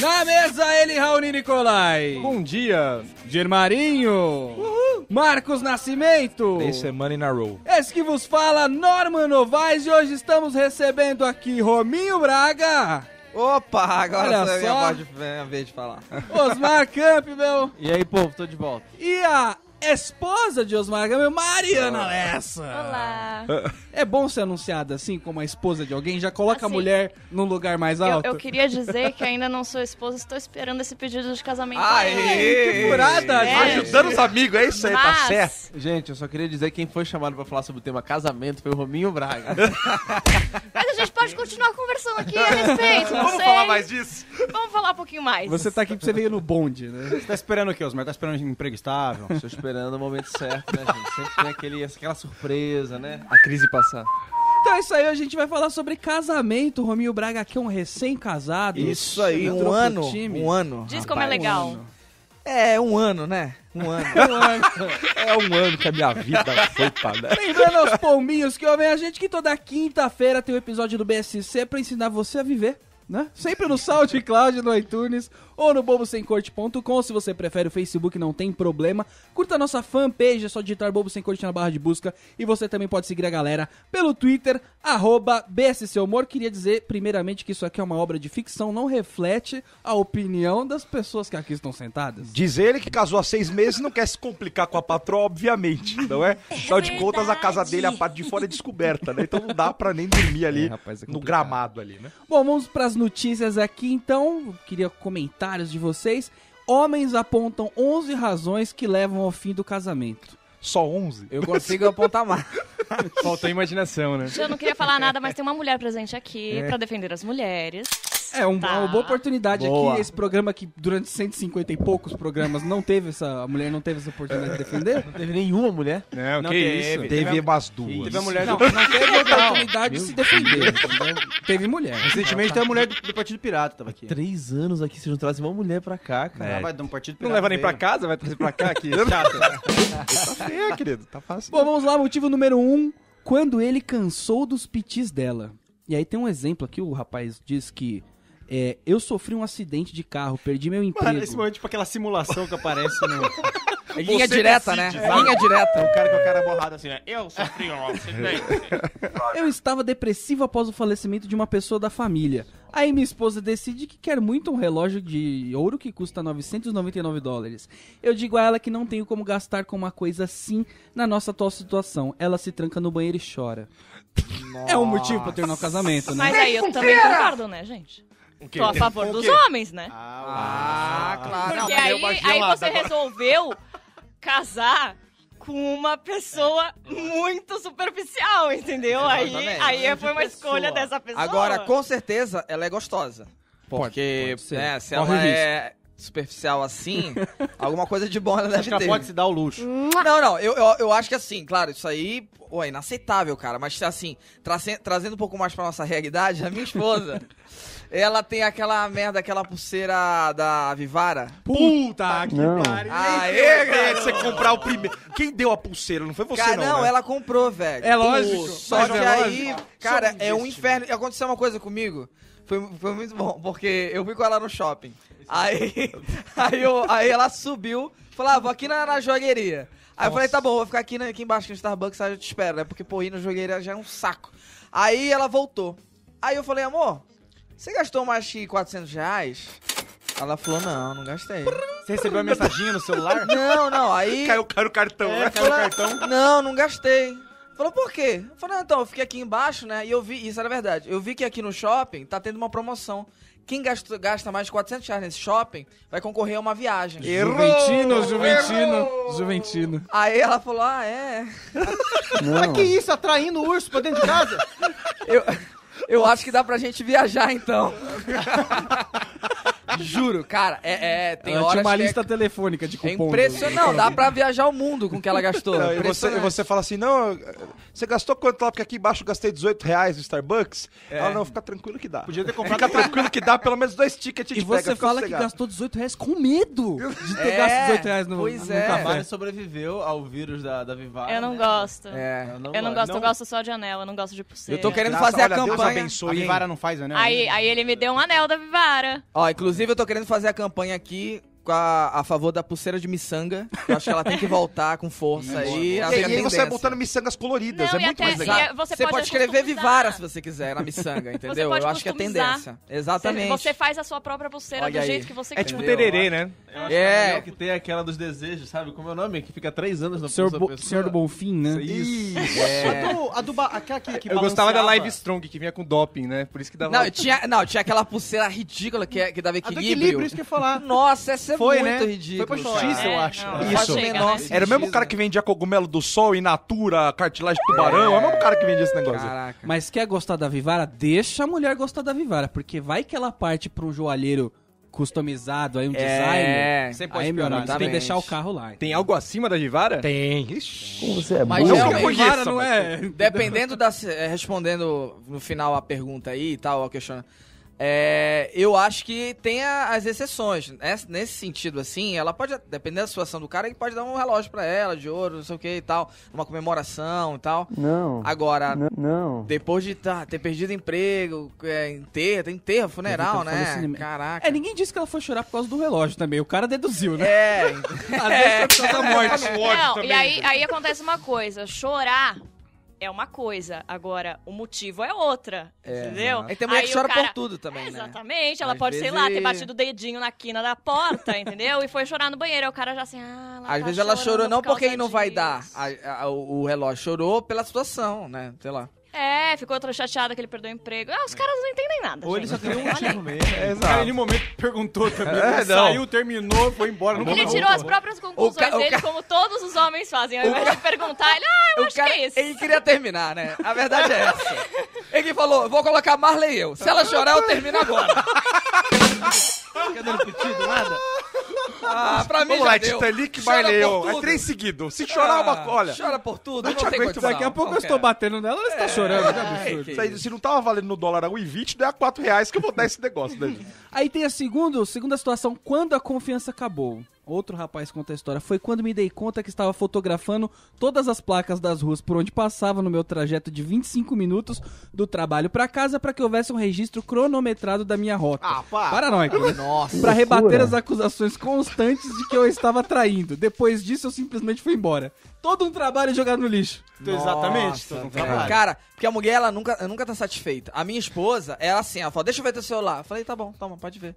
Na mesa, ele, Raoni Nicolai. Bom dia. Germarinho. Marcos Nascimento. Tem semana in a row. Esse que vos fala, Norman Novaes, e hoje estamos recebendo aqui Rominho Braga, Opa, agora Olha só. minha voz de- minha vez de falar. Osmar Campbell E aí, povo, tô de volta. e a esposa de Osmar Campbell, Mariana Lessa. Olá. É bom ser anunciada assim como a esposa de alguém, já coloca a Assim, mulher num lugar mais Eu, alto. eu queria dizer que ainda não sou esposa, estou esperando esse pedido de casamento. Aê! Que furada, É. gente. Ajudando os amigos, é isso aí, tá Mas- certo. Gente, eu só queria dizer que quem foi chamado pra falar sobre o tema casamento foi o Rominho Braga. Mas a gente pode continuar conversando aqui a respeito, não Vamos sei. falar mais disso? Vamos falar um pouquinho mais. Você tá aqui porque você veio no bonde, né? Você tá esperando o quê, Osmar? Tá esperando um emprego estável? Tô esperando o momento certo, né, gente? Sempre tem aquele, aquela surpresa, né? A crise passar. Então é isso aí, a gente vai falar sobre casamento. O Rominho Braga aqui é um recém-casado. Isso aí, um ano. time. Um ano. Diz como é rapaz. legal. ano. É, um ano, né? Um ano. É um ano que a minha vida foi para. Lembrando aos pombinhos que ouvem a gente que toda quinta-feira tem um episódio do BSC pra ensinar você a viver, né? Sempre no SoundCloud, no iTunes ou no bobosemcorte.com. Se você prefere o Facebook, não tem problema. Curta a nossa fanpage, é só digitar Bobo Sem Corte na barra de busca. E você também pode seguir a galera pelo Twitter, arroba BSC Humor. Queria dizer, primeiramente, que isso aqui é uma obra de ficção, não reflete a opinião das pessoas que aqui estão sentadas. Diz ele que casou há seis meses e não quer se complicar com a patroa, obviamente, não é? Afinal de contas, a casa dele, a parte de fora é descoberta, né? Então não dá pra nem dormir ali É, rapaz, é no gramado ali, né? Bom, vamos para as notícias aqui então. Eu Queria comentários de vocês. Homens apontam 11 razões que levam ao fim do casamento. Só 11? Eu consigo apontar mais. Faltou imaginação, né? Eu não queria falar nada, mas tem uma mulher presente aqui pra defender as mulheres. É um- Tá. uma boa oportunidade Boa. aqui. Esse programa que durante 150 e poucos programas não teve essa. A mulher não teve essa oportunidade de defender. Não teve nenhuma mulher. Não, Não que teve. isso. Teve umas duas. Teve a mulher Não, do... não teve oportunidade de se defender. Teve mulher. Recentemente tem a mulher do, do Partido Pirata tava aqui. Três anos aqui, vocês não trazem uma mulher pra cá, cara. Ah, vai dar um Partido Não Pirata. leva nem pra casa, vai trazer pra cá aqui. Chato. Tá feia, querido. Tá fácil. Bom, vamos lá. Motivo número 1. Um, quando ele cansou dos pitis dela. E aí tem um exemplo aqui. O rapaz diz que. É, eu sofri um acidente de carro, perdi meu emprego. Mano, esse momento, tipo aquela simulação que aparece no... É linha Você direta, decide, né? sabe? Linha direta. O cara com a cara borrada assim, né? Eu sofri um acidente. Eu estava depressivo após o falecimento de uma pessoa da família. Aí minha esposa decide que quer muito um relógio de ouro que custa 999 dólares. Eu digo a ela que não tenho como gastar com uma coisa assim na nossa atual situação. Ela se tranca no banheiro e chora. É um motivo pra terminar o casamento, né? Mas aí eu também concordo, né, gente? Tô a favor dos homens, né? Ah, claro. Porque mas aí aí, você agora- resolveu casar com uma pessoa muito superficial, entendeu? Aí, Exatamente. aí foi uma pessoa. escolha dessa pessoa. Agora, com certeza, ela é gostosa. Porque, pode ser. né, se Corre ela risco. é superficial assim, alguma coisa de bom ela deve ter. pode se dar o luxo. Não, não, eu, eu, eu acho que assim, claro, isso aí pô, é inaceitável, cara. Mas assim, traze- trazendo um pouco mais pra nossa realidade, a minha esposa, ela tem aquela merda, aquela pulseira da Vivara. Puta que pariu. Aê, É, você comprar o primeiro. Quem deu a pulseira? Não foi você, Cara, não. não, né? ela comprou, velho. É lógico, Só mas que é aí, lógico. cara, é um inferno. E Aconteceu uma coisa comigo. Foi, foi muito bom, porque eu fui com ela no shopping. Aí, aí, eu, aí ela subiu, falou, ah, vou aqui na, na jogueria. Aí eu falei, tá bom, vou ficar aqui, na- aqui embaixo no Starbucks, aí eu te espero, né? Porque, pô, ir na jogueria já é um saco. Aí ela voltou. Aí eu falei, amor, você gastou mais que 400 reais? Ela falou, não, não gastei. Você recebeu uma mensaginha no celular? Não, não, aí... Caiu, caiu o cartão, É, né? caiu Falou, cartão. Não, não gastei. Falou, por quê? Eu falei, não, então, eu fiquei aqui embaixo, né? E eu vi, isso era verdade. Eu vi que aqui no shopping tá tendo uma promoção. Quem gasta, gasta mais de 400 reais nesse shopping vai concorrer a uma viagem. Juventino, Juventino, Juventino. Aí ela falou, ah, é. Mas que isso, atraindo o urso pra dentro de casa? Eu, eu acho que dá pra gente viajar então. Juro, cara, é, é tem Ela horas tinha uma que é- lista telefônica de é, cupom. impressionante. Não, dá pra viajar o mundo com o que ela gastou. Não, e você, e você fala assim, não, você gastou quanto lá? Porque aqui embaixo eu gastei 18 reais no Starbucks. Ela, não, fica tranquilo que dá. Podia ter comprado Fica tranquilo que dá pelo menos dois tickets E de você pega, fala que gastou 18 reais com medo de ter É, gasto 18 reais no, pois no é. A. Mari sobreviveu ao vírus da, da Vivara. Eu não né? gosto. É. Eu não, Eu não gosto. gosto, eu gosto só de anel, eu não gosto de pulseira. Eu tô querendo Graças- fazer a olha, Deus campanha. abençoe, A? Vivara não faz, né? Aí, aí ele me deu um anel da Vivara. Ó, inclusive eu tô querendo fazer a campanha aqui a, a favor da pulseira de miçanga. Eu acho que ela tem que voltar com força aí. E aí, e aí você vai tendência. botando miçangas coloridas, Não, é muito até- mais legal. é- você Você pode pode escrever. Vivara se você quiser na miçanga, entendeu? Eu acho que é tendência. Exatamente. Você faz a sua própria pulseira Olha do aí. jeito que você É quiser. tipo Entendeu? tererê, né? Eu acho É. legal que tem aquela dos desejos, sabe? Como é o nome? Que fica três anos no Senhor, Bo-. Senhor do Bonfim, né? Isso. É. A do, a do aquela que, que Eu gostava da. Live Strong, que vinha com doping, né? Por isso que dava... Não, tinha, não, tinha aquela pulseira ridícula que, é- que dava equilíbrio. equilíbrio, isso que eu ia falar. Nossa, essa é Foi, muito né? ridícula. Foi pra justiça, É, eu acho. não, Não já faz o chega, né? Era o mesmo cara né? que vendia cogumelo do sol, in natura, cartilagem de tubarão. É, o mesmo cara que vendia esse negócio. Caraca. Mas quer gostar da Vivara? Deixa a mulher gostar da Vivara, porque vai que ela parte pra um joalheiro customizado, aí um É, designer. Você pode aí, meu amigo, você tem que deixar o carro lá. Tem algo acima da Vivara? Tem. Ixi. Mas Eu realmente, conheço, Vivara não mas- é... Dependendo da. é, Respondendo no final a pergunta aí e tal, a questão. É, eu acho que tem a- as exceções. Nesse, nesse sentido, assim, ela pode, dependendo da situação do cara, ele pode dar um relógio pra ela, de ouro, não sei o que e tal, uma comemoração e tal. Não. Agora, Não. depois de tá, ter perdido emprego, é, enterro, tem enterro, funeral, né? Caraca. É, ninguém disse que ela foi chorar por causa do relógio também. O cara deduziu, né? É, Às vezes foi por causa da morte. Não, e aí, aí acontece uma coisa, chorar é uma coisa, agora o motivo é outra, entendeu? Aí tem mulher Aí que chora cara- por tudo também, né? Exatamente, ela Às pode, sei lá, ter vezes- batido o dedinho na quina da porta, entendeu? E foi chorar no banheiro, aí o cara já assim, ah, ela Às tá vezes ela chorou não por porque não vai dar a- a- o relógio, chorou pela situação, né? Sei lá. É, ficou outra chateada que ele perdeu o emprego. Ah, os caras não entendem nada, Ou ele só queria um motivo mesmo. É, O cara, exato. em momento, perguntou também. É, não. Saiu, terminou, foi embora. Não Ele voltou. tirou as próprias conclusões ca- dele, ca- como todos os homens fazem. Ao invés de perguntar, ele, ah, eu O acho cara, que é isso. ele queria terminar, né? A verdade é essa. Ele falou, vou colocar Marley e eu. Se ela chorar, eu termino agora. Fica dando pedido, nada. Ah, pra mim Vamos já lá, deu. Titanic por É três seguidos. Se chorar Ah, uma... Olha, Chora por tudo, não, te tem aguento condição. Daqui a pouco eu estou batendo nela, ela está chorando. absurdo. que isso aí, se não tava valendo no dólar a 1,20, daí a 4 reais que eu vou dar esse negócio, né? Aí tem a segunda, segunda situação, quando a confiança acabou. Outro rapaz conta a história. Foi quando me dei conta que estava fotografando todas as placas das ruas por onde passava no meu trajeto de 25 minutos do trabalho para casa para que houvesse um registro cronometrado da minha rota. Ah, pá. Paranoico, né? Nossa. Pra rebater as acusações constantes de que eu estava traindo. Depois disso, eu simplesmente fui embora. Todo um trabalho jogado no lixo. Exatamente. Nossa, todo um trabalho. Cara, porque a mulher, ela nunca, nunca tá satisfeita. A minha esposa, ela assim, ela falou, deixa eu ver teu celular. Eu falei, tá bom, toma, pode ver.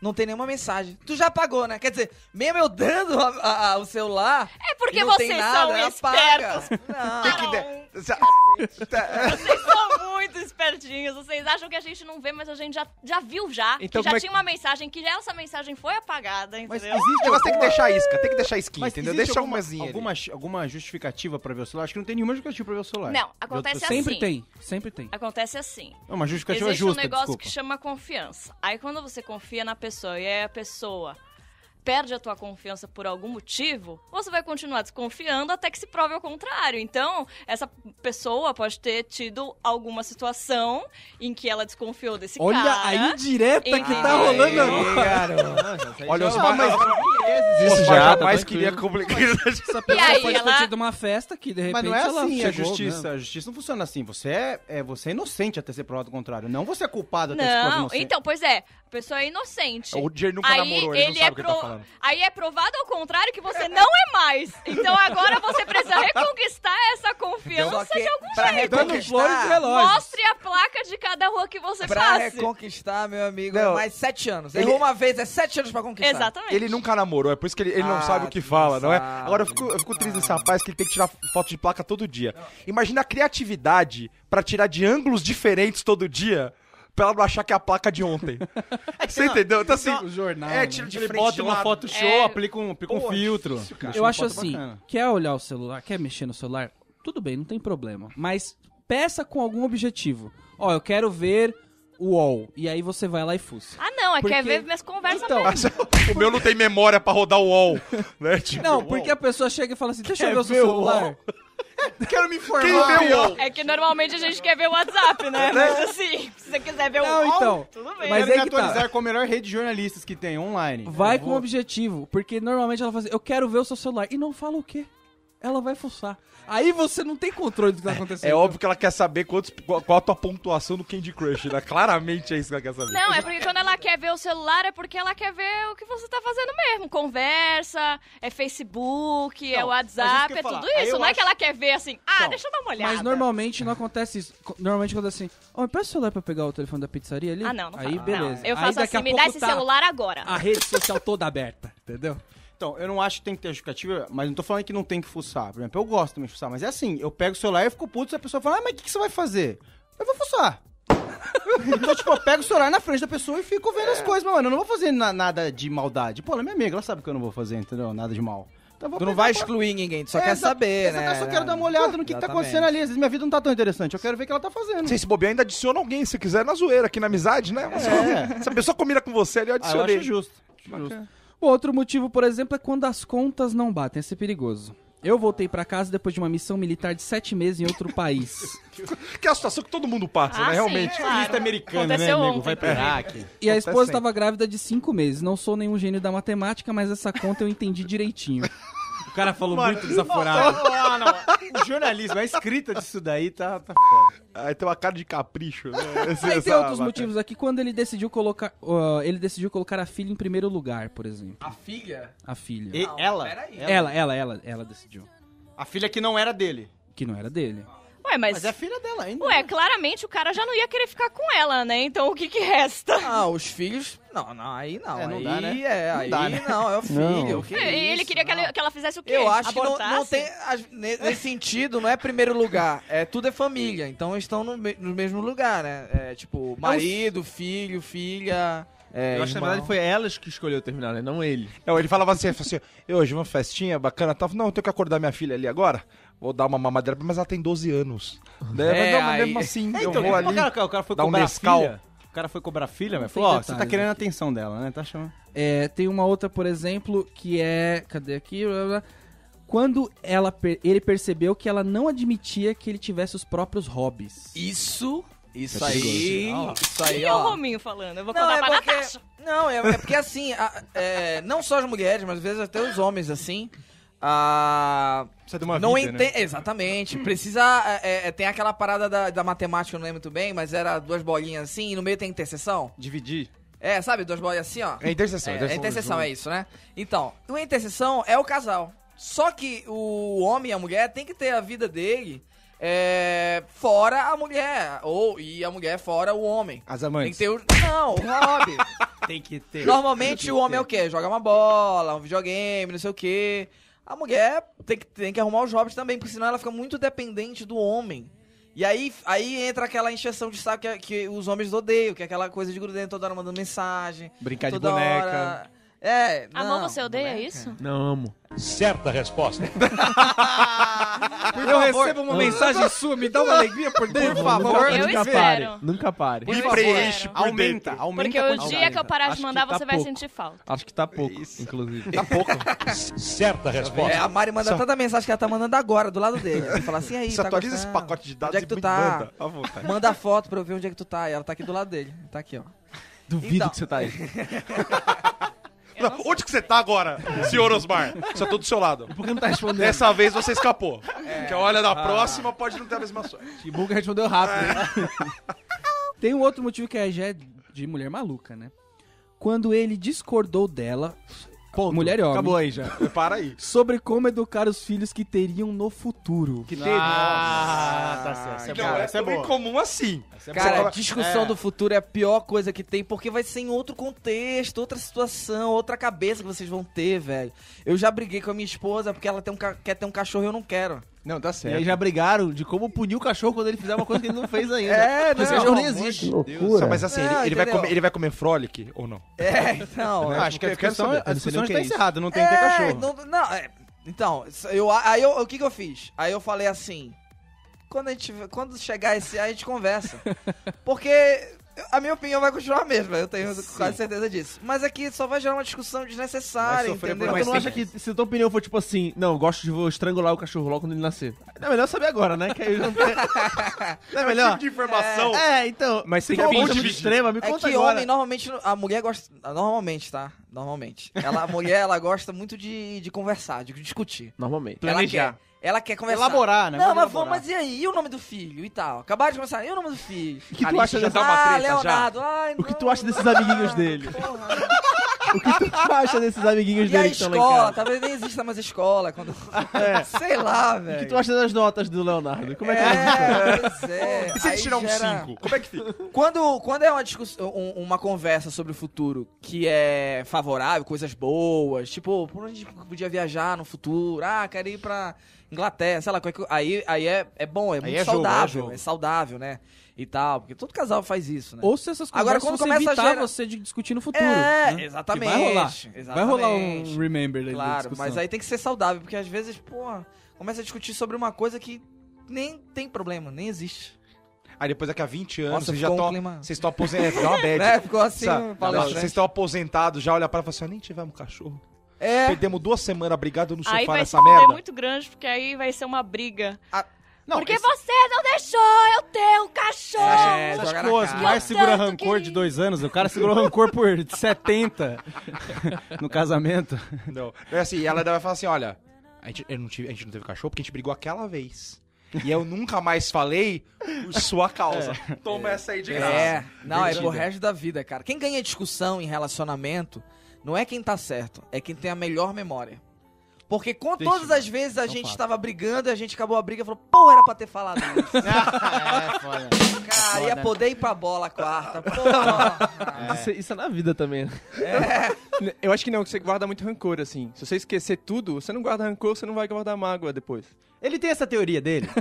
Não tem nenhuma mensagem. Tu já pagou, né? Quer dizer, mesmo eu dando a- a- a- o celular. É porque não tem vocês nada, são espertos. paga. Não. Tem que der- Vocês são muito espertinhos. Vocês acham que a gente não vê, mas a gente já, já viu já. Então que já é tinha uma mensagem, que já essa mensagem foi apagada, Mas entendeu? existe Mas tem que alguma- deixar isca, tem que deixar isquinha, Mas entendeu? existe Deixa alguma, alguma, alguma justificativa pra ver o celular? Acho que não tem nenhuma justificativa pra ver o celular. Não, acontece assim. Sempre tem, sempre tem. Acontece assim. É uma justificativa Existe justa, um negócio desculpa. que chama confiança. Aí quando você confia na pessoa e aí a pessoa perde a tua confiança por algum motivo, você vai continuar desconfiando até que se prove ao contrário. Então, essa pessoa pode ter tido alguma situação em que ela desconfiou desse Olha cara. a indireta que tá rolando agora. Olha, os mais... Isso já, tá tranquilo. queria complicar. Essa pessoa aí, pode ter ela- tido uma festa que de repente Mas não é assim a chegou, justiça. né? A justiça não funciona assim. Você é, é- você é inocente até ser provado o contrário. Não você é culpado até ser provado Não, inocente. então, pois é, a pessoa é inocente. O Jair nunca Aí namorou, ele, não ele sabe é o que ele tá pro- falando. Aí é provado ao contrário que você não é mais. Então agora você precisa reconquistar essa confiança que de algum pra jeito. Dando flores de reconquistar, relógio. Mostre a placa de cada rua que você pra passe. reconquistar, meu amigo, Não. é mais sete anos. Ele- Errou uma vez, é sete anos pra conquistar. Exatamente. Ele nunca namorou, é por isso que ele, ele não Ah, sabe o que fala, não não é? Agora eu fico, eu fico triste desse rapaz que ele tem que tirar foto de placa todo dia. Imagina a criatividade pra tirar de ângulos diferentes todo dia pra ela não achar que é a placa de ontem. Você entendeu? Então assim, O jornal, é, né? tira de Ele frente bota de uma lado. foto show, É. aplica um, aplica um Pô, filtro. difícil, Eu acho assim, bacana. quer olhar o celular, quer mexer no celular, tudo bem, não tem problema. Mas peça com algum objetivo. Ó, eu quero ver UOL. E aí você vai lá e fuça. Ah, não, é Porque- quer ver minhas conversas Então, mesmo. o meu não tem memória pra rodar o UOL, né? Tipo, Não, porque a pessoa chega e fala assim, deixa eu Quer ver o seu ver o celular. Quero me informar. Quem vê o UOL? É que normalmente a gente quer ver o WhatsApp, né? Mas assim, se você quiser ver o UOL, então, tudo bem. mas Quero aí me que tá. atualizar com a melhor rede de jornalistas que tem online. Vai Eu com vou- objetivo, porque normalmente ela fala assim, eu quero ver o seu celular. E não fala o quê? Ela vai fuçar. Aí você não tem controle do que tá acontecendo. É óbvio que ela quer saber quantos, qual, qual a tua pontuação no Candy Crush, né? Claramente é isso que ela quer saber. Não, é porque quando ela quer ver o celular é porque ela quer ver o que você tá fazendo mesmo. Conversa, é Facebook, é Não, que WhatsApp, é falar. tudo Aí isso. Não é acho- que ela quer ver assim, ah, Então, deixa eu dar uma olhada. Mas normalmente não acontece isso. Normalmente quando assim, ó, me presta o celular pra pegar o telefone da pizzaria ali. Ah, não, não Aí fala. beleza. Não, eu Aí faço daqui a assim, me dá esse tá celular agora. A rede social toda aberta, entendeu? Então, eu não acho que tem que ter justificativa, mas não tô falando que não tem que fuçar. Por exemplo, eu gosto também de fuçar, mas é assim, eu pego o celular e fico puto se a pessoa fala, ah, mas o que, que você vai fazer? Eu vou fuçar. então, tipo, eu pego o celular na frente da pessoa e fico vendo as coisas, mas, mano, eu não vou fazer na- nada de maldade. Pô, ela é minha amiga, ela sabe que eu não vou fazer, entendeu? Nada de mal. Então, Tu não vai pra- excluir ninguém, tu só É, quer saber, né? Eu só quero dar uma olhada no que, que tá acontecendo ali. Às vezes minha vida não tá tão interessante, eu quero ver o que ela tá fazendo. Se bobear, ainda adiciona alguém, se quiser, na zoeira, aqui na amizade, né? É. Se a pessoa combina com você ali, eu Ah, eu adicionei. acho justo. justo. O outro motivo, por exemplo, é quando as contas não batem. Esse é perigoso. Eu voltei pra casa depois de uma missão militar de sete meses em outro país. Que é a situação que todo mundo passa, Ah, né? sim, Realmente. claro. Turista americano, né, Aconteceu nego? ontem. Vai pro Iraque. E a esposa estava grávida de cinco meses. Não sou nenhum gênio da matemática, mas essa conta eu entendi direitinho. O cara falou muito desaforado. Ah, não. O jornalismo, a escrita disso daí tá, tá foda. Aí tem uma cara de capricho, né? Esse- Aí tem outros motivos aqui. Quando ele decidiu colocar, ó, ele decidiu colocar a filha em primeiro lugar, por exemplo. A filha? A filha. E ela? peraí. Ela, ela, ela, ela decidiu. A filha que não era dele. Que não era dele. Ué, mas... Mas é filha dela ainda. Ué, claramente o cara já não ia querer ficar com ela, né? Então o que que resta? Ah, os filhos. Não, não, aí não. É, não aí dá, né? é, Não aí dá, né? não, é o filho. que É, ele isso, queria que ela, que ela fizesse o quê? Eu acho que não, Abortasse? não tem. Nesse sentido, não é primeiro lugar. É, tudo é família. Então eles estão no, no mesmo lugar, né? É tipo, marido, filho, filha. É, Eu acho que na verdade foi elas que escolheu terminar, né? Não ele. Não, ele falava assim, ele falava assim, "Eu, hoje uma festinha bacana, tava, não, eu tenho que acordar minha filha ali agora, vou dar uma mamadeira, mas ela tem 12 anos. Né? É, mas não, mas aí- mesmo assim, É, eu então, vou o ali. cara, o cara foi dar um cobrar a Nescau. filha. O cara foi cobrar a filha, mas tem falou, ó, você tá detalhes, querendo né? a atenção dela, né? Tá chamando. É, tem uma outra, por exemplo, que é. Cadê aqui? Blá, blá, blá. Quando ela, per- ele percebeu que ela não admitia que ele tivesse os próprios hobbies. Isso, isso É aí. Isso aí, E é o ó. Rominho falando? Eu vou Não, contar é pra porque, Natasha. não, é, é porque assim, a- é, não só as mulheres, mas às vezes até os homens, assim, ah, Precisa de uma não vida, né? entende. Exatamente. Precisa. é, é, tem aquela parada da, da matemática, eu não lembro muito bem, mas era duas bolinhas assim e no meio tem interseção. Dividir. É, sabe? Duas bolinhas assim, ó. É interseção. É, é interseção, é isso, né? Então, o interseção é o casal. Só que o homem e a mulher tem que ter a vida dele é, fora a mulher. Ou, e a mulher fora o homem. As Tem amantes. que ter o. Não, o hobby. Tem que ter. Normalmente o homem é o quê? Joga uma bola, um videogame, não sei o quê. A mulher tem que, tem que arrumar os hobbies também, porque senão ela fica muito dependente do homem. E aí, aí entra aquela encheção de saco que, que os homens odeiam, que é aquela coisa de grudento toda hora mandando mensagem. Brincar de boneca. hora. É, Amor, não, você odeia boneca. isso? Não amo. Certa resposta. eu recebo uma mensagem sua, me dá uma alegria por dentro. Por favor, Eu nunca espero. pare. Nunca pare. E favor. preenche por Aumenta, dentro. aumenta Porque a o dia que eu parar de mandar, tá você vai pouco. sentir falta. Acho que tá pouco, Isso. inclusive. Tá pouco. Certa É, resposta. a Mari manda tanta mensagem que ela tá mandando agora, do lado dele. Ela fala assim, aí, Você tá atualiza esse pacote de dados Onde é que tu me tá? manda. Vontade. Manda a foto pra eu ver onde é que tu tá. E ela tá aqui do lado dele. Tá aqui, ó. Duvido Então. que você tá aí. Não, onde que você tá agora, senhor Osmar? Só tô do seu lado. Por que não tá respondendo? Dessa vez você escapou. Que olha, da próxima pode não ter a mesma sorte. Que bom que respondeu rápido. né? Tem um outro motivo que aí já é de mulher maluca, né? Quando ele discordou dela, Ponto. mulher e homem, Acabou aí já. Para aí. sobre como educar os filhos que teriam no futuro. Que teve. Ah, tá certo. Essa é boa, é essa é boa. incomum assim. Cara, Você- discussão é. do futuro é a pior coisa que tem, porque vai ser em outro contexto, outra situação, outra cabeça que vocês vão ter, velho. Eu já briguei com a minha esposa porque ela tem um ca- quer ter um cachorro e eu não quero. Não, tá E certo. aí já brigaram de como punir o cachorro quando ele fizer uma coisa que ele não fez ainda. É, Esse não, cachorro nem existe. Só, mas assim, Não, ele, ele vai comer, ele vai comer frolic ou não? É, então. Eu acho que a discussão, saber. a discussão o é isso. encerrada, não tem que ter É, cachorro. não, não, é, então, eu, aí eu, o que que eu fiz? Aí eu falei assim, quando a gente, quando chegar esse, aí a gente conversa. Porque A minha opinião vai continuar a mesma, eu tenho quase certeza disso. Mas aqui só vai gerar uma discussão desnecessária, entendeu? Mas tu não acha que se a tua opinião for tipo assim, não, eu gosto de vou estrangular o cachorro logo quando ele nascer? É melhor saber agora, né? Que aí eu não tenho... Não é melhor? Tipo de informação. É, então. Mas tem tem que um monte muito extrema, me É conta que agora. homem, normalmente, a mulher gosta. Normalmente, tá? Normalmente. Ela, a mulher, ela gosta muito de, de conversar, de discutir. Normalmente. Ela Planejar. Ela quer conversar. Elaborar, né? Não, mas vamos, mas e aí? E o nome do filho e tal? Acabaram de começar, e o nome do filho? O que tu acha já dessa... dá uma ah, treta, já. Leonardo, ai, O que tu acha desses amiguinhos dele? Porra. O que tu acha desses amiguinhos E a dele que estão lá escola? Talvez nem exista mais escola. Quando... É. Sei lá, O velho. que tu acha das notas do Leonardo? Como é que é? É, pois é. E se ele Aí tirar um gera- 5? Como é que fica? Quando, quando é uma discussão, um- uma conversa sobre o futuro que é favorável, coisas boas, tipo, por onde a gente podia viajar no futuro? Ah, quero ir pra Inglaterra, sei lá, co- aí, aí é, é bom, é muito é jogo, é saudável, jogo. é saudável, né? E tal, porque todo casal faz isso, né? Ou se essas coisas Agora, quando você começa a evitar gerar- você de discutir no futuro. é, né? exatamente. Que vai rolar. Vai rolar um exatamente. remember aí Claro, mas aí tem que ser saudável, porque às vezes, pô, começa a discutir sobre uma coisa que nem tem problema, nem existe. Aí depois daqui a 20 anos, Nossa, vocês já ficou um estão. clima- Vocês estão aposentados. É, dá uma bad. Né? Ficou assim. Vocês estão aposentados, já olha para e fala assim: "Ah, nem tivemos cachorro. É, Perdemos duas semanas brigado no Aí sofá vai se nessa fuder merda. muito grande, porque aí vai ser uma briga. Não, porque esse- você não deixou eu ter um cachorro! É, Essas coisas, mais segura rancor queria. de dois anos. O cara segurou rancor por 70 no casamento. Não. É assim, ela vai falar assim: olha, a gente, eu não tive- a gente não teve cachorro porque a gente brigou aquela vez. E eu nunca mais falei por sua causa. Toma essa aí de graça. É, não, é pro resto da vida, cara. Quem ganha discussão em relacionamento não é quem tá certo, é quem tem a melhor memória. Porque com todas as vezes a gente tava brigando e a gente acabou a briga e falou, pô, era pra ter falado isso. é, foda. Cara, ia poder ir pra bola quarta. Pô. Isso, isso é na vida também. né? É. Eu acho que não, que você guarda muito rancor, assim. Se você esquecer tudo, você não guarda rancor, você não vai guardar mágoa depois. Ele tem essa teoria dele.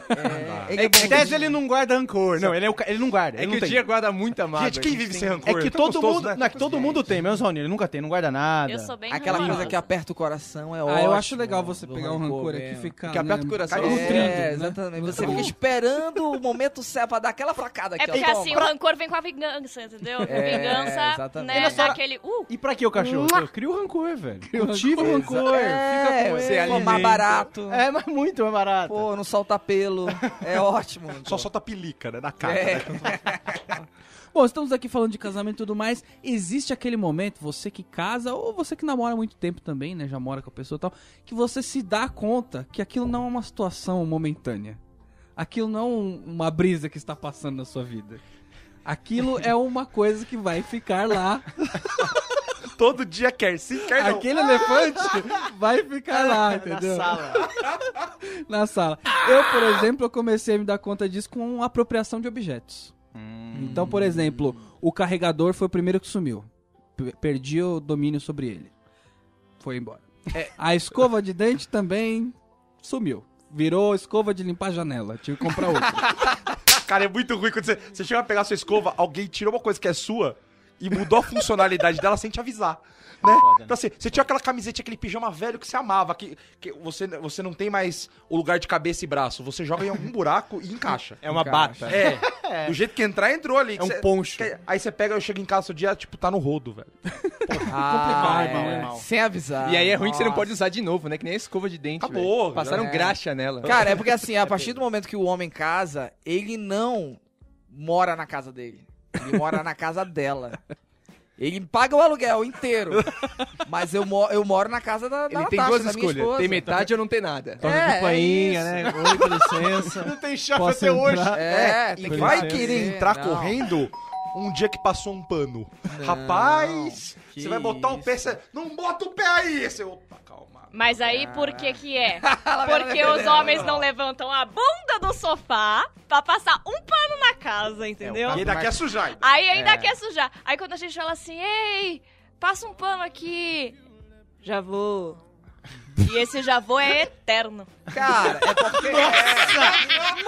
É, é tese disso. ele não guarda rancor. Não, ele, é o ele não guarda. É ele que não o tem. dia guarda muita mágoa. Gente, quem vive sem É rancor? que tão todo gostoso, mundo. né? Não, é que todo mundo tem, menos Rony, ele nunca tem, não guarda nada. Eu sou bem Aquela rancorosa. coisa que aperta o coração é Ah, ótimo. eu acho legal você pegar um rancor aqui e ficar. Que aperta né, o coração. É, nutrindo, né? exatamente. Você fica esperando o momento certo pra dar aquela fracada aqui, É porque ó. assim, o rancor vem com a vingança, entendeu? É, vingança, exatamente. né, daquele... Uh, E pra que o cachorro? Eu crio rancor, velho. Eu tive um rancor. É, Fica com você ele. pô, mais barato. É, mas muito mais barato. Pô, não solta pelo. É ótimo. Só solta pelica, né? Na cara. É. né? Bom, estamos aqui falando de casamento e tudo mais. Existe aquele momento, você que casa, ou você que namora há muito tempo também, né? Já mora com a pessoa e tal, que você se dá conta que aquilo não é uma situação momentânea. Aquilo não é um- uma brisa que está passando na sua vida. Aquilo é uma coisa que vai ficar lá. Todo dia quer sim, quer não. Aquele elefante vai ficar lá, entendeu? Na sala. Na sala. Eu, por exemplo, eu comecei a me dar conta disso com apropriação de objetos. Então, por exemplo, o carregador foi o primeiro que sumiu. P- Perdi o domínio sobre ele. Foi embora. A escova de dente também sumiu. Virou escova de limpar a janela. Tive que comprar outra. Cara, é muito ruim quando você, você chega a pegar sua escova, alguém tirou uma coisa que é sua e mudou a funcionalidade dela sem te avisar. Né? Então assim, você tinha aquela camiseta, aquele pijama velho que você amava, que, que você, você não tem mais o lugar de cabeça e braço, você joga em algum buraco e encaixa. É uma Encaixa. bata. É, do jeito que entrar, entrou ali. É um Cê- poncho. que- Aí você pega, eu chego em casa outro dia, tipo, tá no rodo, velho. Ah, Complicado, é. é mal. Sem avisar. E aí é ruim que você não Nossa. pode usar de novo, né? Que nem a escova de dente, Acabou, velho. Passaram já- graxa nela. Cara, é porque assim, a partir do momento que o homem casa, ele não mora na casa dele. Ele mora na casa dela. Ele paga o aluguel inteiro. Mas eu, mo eu moro na casa da, da Ele tem Natasha, duas da minha escolhas. esposa. Tem metade ou não tem nada. Toca É, a campainha, é né? Oi, com licença. Não tem chave Posso até hoje. entrar? É, E tem que vai fazer, querer entrar não. correndo um dia que passou um pano. Não, Rapaz, que você vai botar o pé, isso. você... Não bota o pé aí, seu... Mas aí por que que é? Porque os homens não levantam a bunda do sofá pra passar um pano na casa, entendeu? E ainda quer sujar. ainda. Aí ainda quer sujar. Aí quando a gente fala assim, ei, passa um pano aqui. Já vou. E esse já vou é eterno. Cara, é porque...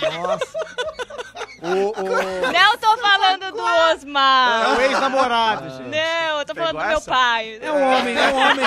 Nossa, Nossa. O, o... Não tô falando do É Osmar. o ex-namorado, gente. Não, eu tô falando do meu essa? pai. É um homem, é um homem.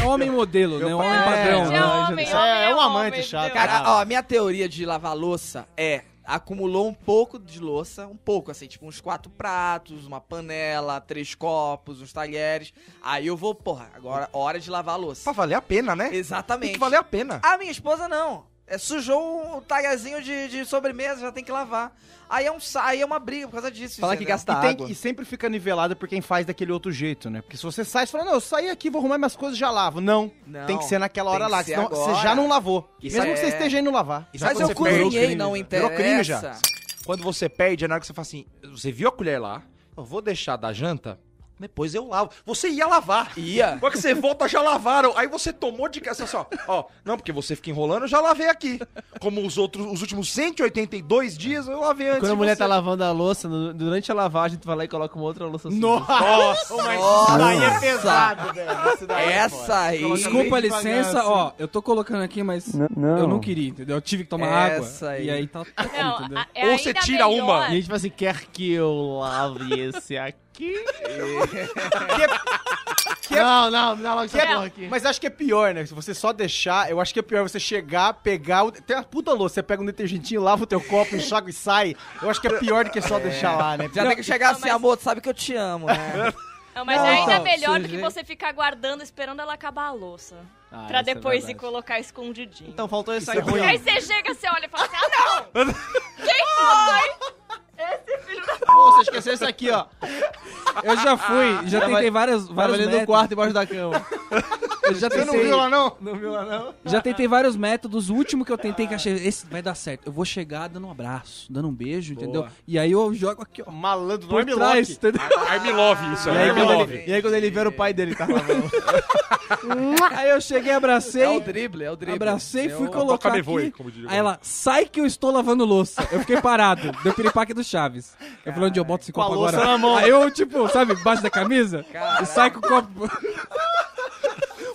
É um homem modelo, né? Um homem pai- padrão. É, né? é homem, É, é um homem, amante chato. Cara, ó, a minha teoria de lavar louça é acumulou um pouco de louça, um pouco, assim, tipo uns quatro pratos, uma panela, três copos, uns talheres. Aí eu vou, porra, agora hora de lavar a louça. Pra valer a pena, né? Exatamente. Tem que valer a pena. A minha esposa não. É, sujou o talherzinho de, de sobremesa, já tem que lavar. Aí é, um, aí é uma briga por causa disso. Fala que gasta E, tem- água. e sempre fica nivelado por quem faz daquele outro jeito, né? Porque se você sai, você fala, não, eu saí aqui, vou arrumar minhas coisas e já lavo. Não, Não, tem que ser naquela hora lá, senão agora. você já não lavou. Isso Mesmo é- que você esteja indo lavar. E sabe Mas eu cozinhei, não interessa. Virou crime já. Quando você perde, é na hora que você fala assim, você viu a colher lá, eu vou deixar da janta, depois eu lavo. Você ia lavar. Ia. Quando você volta, já lavaram. Aí você tomou de casa, assim, ó, ó, não, porque você fica enrolando, eu já lavei aqui. Como os outros, os últimos 182 dias, eu lavei antes Quando a de mulher você. tá lavando a louça, no- durante a lavagem, tu vai lá e coloca uma outra louça suja. Nossa, mas isso daí é Nossa. pesado, velho. Isso daí é Essa aí. Desculpa licença, assim. ó, eu tô colocando aqui, mas eu não queria, entendeu? Eu tive que tomar Essa água. aí. E aí tá. Não, entendeu? a- é Ou você tira melhor- uma. E a gente fala assim, quer que eu lave esse aqui? Não, não, me dá logo essa é- porra aqui. Mas acho que é pior, né? Se você só deixar, eu acho que é pior você chegar, pegar. o- Tem uma puta louça, você pega um detergentinho, lava o teu copo, enxaga e sai. Eu acho que é pior do que só deixar lá, né? Já tem que chegar assim, mas- amor, tu sabe que eu te amo, né? Não, mas Não, é ainda então, melhor do que você ficar guardando, esperando ela acabar a louça. Ah, pra isso é depois ir verdade. colocar escondidinho. Então faltou esse é aqui. ruim. Aí você chega, você olha e fala assim, ah não! Quem foi? Você esqueceu esse aqui, ó. Eu já fui, já Tava- tentei vários, Tava vários ali no quarto embaixo da cama. Eu já Você não tentei, viu lá, não? Não viu lá, não? já tentei vários métodos. O último que eu tentei, que achei, esse vai dar certo. Eu vou chegar dando um abraço, dando um beijo, entendeu? E aí eu jogo aqui, ó. Malandro, Por não é trás, entendeu? Armilove, isso, E é aí, Armilove. ele, e aí quando ele vê o pai dele tá lavando. Aí eu cheguei, É o abracei, drible, é o drible. abracei, fui Eu- colocar voe, aqui. como diria o Aí ela, sai que eu estou lavando louça. Eu fiquei parado, deu piripaque do Chaves. Eu falei, onde eu boto esse copo agora? Aí eu, tipo, sabe, embaixo da camisa, e sai com o copo...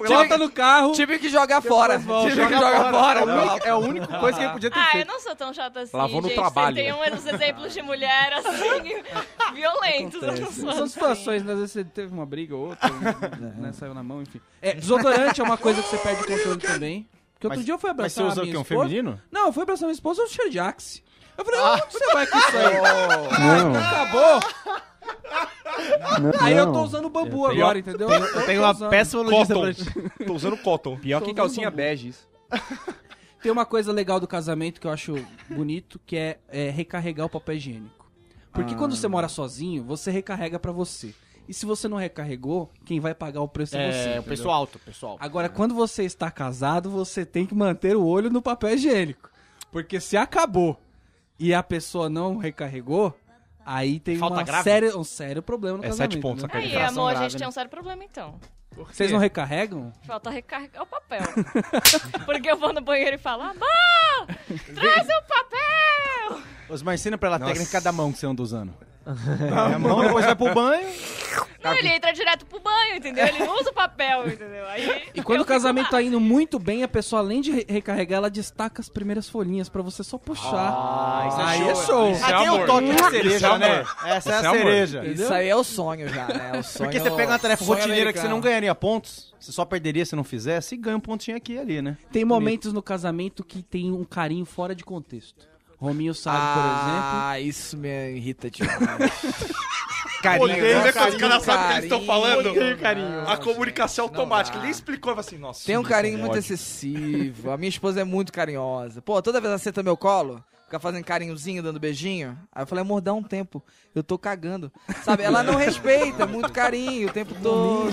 Bota no carro. Tive que jogar fora. Tive que jogar fora. É a única- É a única coisa que ele podia ter Ah, eu feito. não sou tão chata assim, Lavou no gente. trabalho. Você tem uns exemplos de mulher, assim, violentos. Não São assim. situações, né? Às vezes você teve uma briga ou outra, né? Saiu na mão, enfim. É, desodorante é uma coisa que você perde o controle também. Porque outro Mas- dia eu fui Mas abraçar você a usou o minha quê? Um esposa. feminino? Não, eu fui abraçar minha esposa, eu cheiro de Axe. Eu falei, onde você vai com isso aí? Ai, acabou. Aí eu tô usando bambu tenho- agora, entendeu? Eu tenho uma péssima notícia pra ti. Tô usando cotton. Pior que calcinha bege isso. Tem uma coisa legal do casamento que eu acho bonito, que é, é recarregar o papel higiênico. Porque quando você mora sozinho, você recarrega pra você. E se você não recarregou, quem vai pagar o preço é, você. É, o entendeu? pessoal alto, pessoal. Agora, quando você está casado, você tem que manter o olho no papel higiênico. Porque se acabou e a pessoa não recarregou, aí tem Falta uma grave? séria, um sério problema no É casamento. sete pontos, né? a Aí, amor, a grave, gente né? tem um sério problema, então. Vocês não recarregam? Falta recarregar o papel. Porque eu vou no banheiro e falo, amor, traz o papel! Osmar, ensina pra ela a técnica da mão que você anda usando. É a mão, depois vai pro banho. Não, ele entra direto pro banho, entendeu? Ele não usa o papel, entendeu? Aí, E quando o casamento tá indo muito bem, a pessoa, além de re- recarregar, ela destaca as primeiras folhinhas pra você só puxar. Ah, isso Aí é show. Isso é Ah, tem o amor. toque da Isso é cereja, amor. né? Essa Isso é é a amor. cereja. Isso aí é o sonho já, né? O sonho, Porque você pega uma tarefa sonho rotineira que você não ganharia pontos, você só perderia se não fizesse, e ganha um pontinho aqui e ali, né? Tem momentos no casamento que tem um carinho fora de contexto. Rominho sabe, por exemplo. Ah, isso me irrita demais. Carinho, Odeio né? Quando os carinho, caras sabem o que eles estão falando. Odeio carinho. A comunicação Não automática. Ele nem explicou, ele falou assim, nossa. Tem um carinho é muito ódio. excessivo. A minha esposa é muito carinhosa. Pô, toda vez ela senta no meu colo, fica fazendo carinhozinho, dando beijinho. Aí eu falei, amor, dá um tempo. Eu tô cagando. Sabe? Ela não respeita, é muito carinho o tempo todo.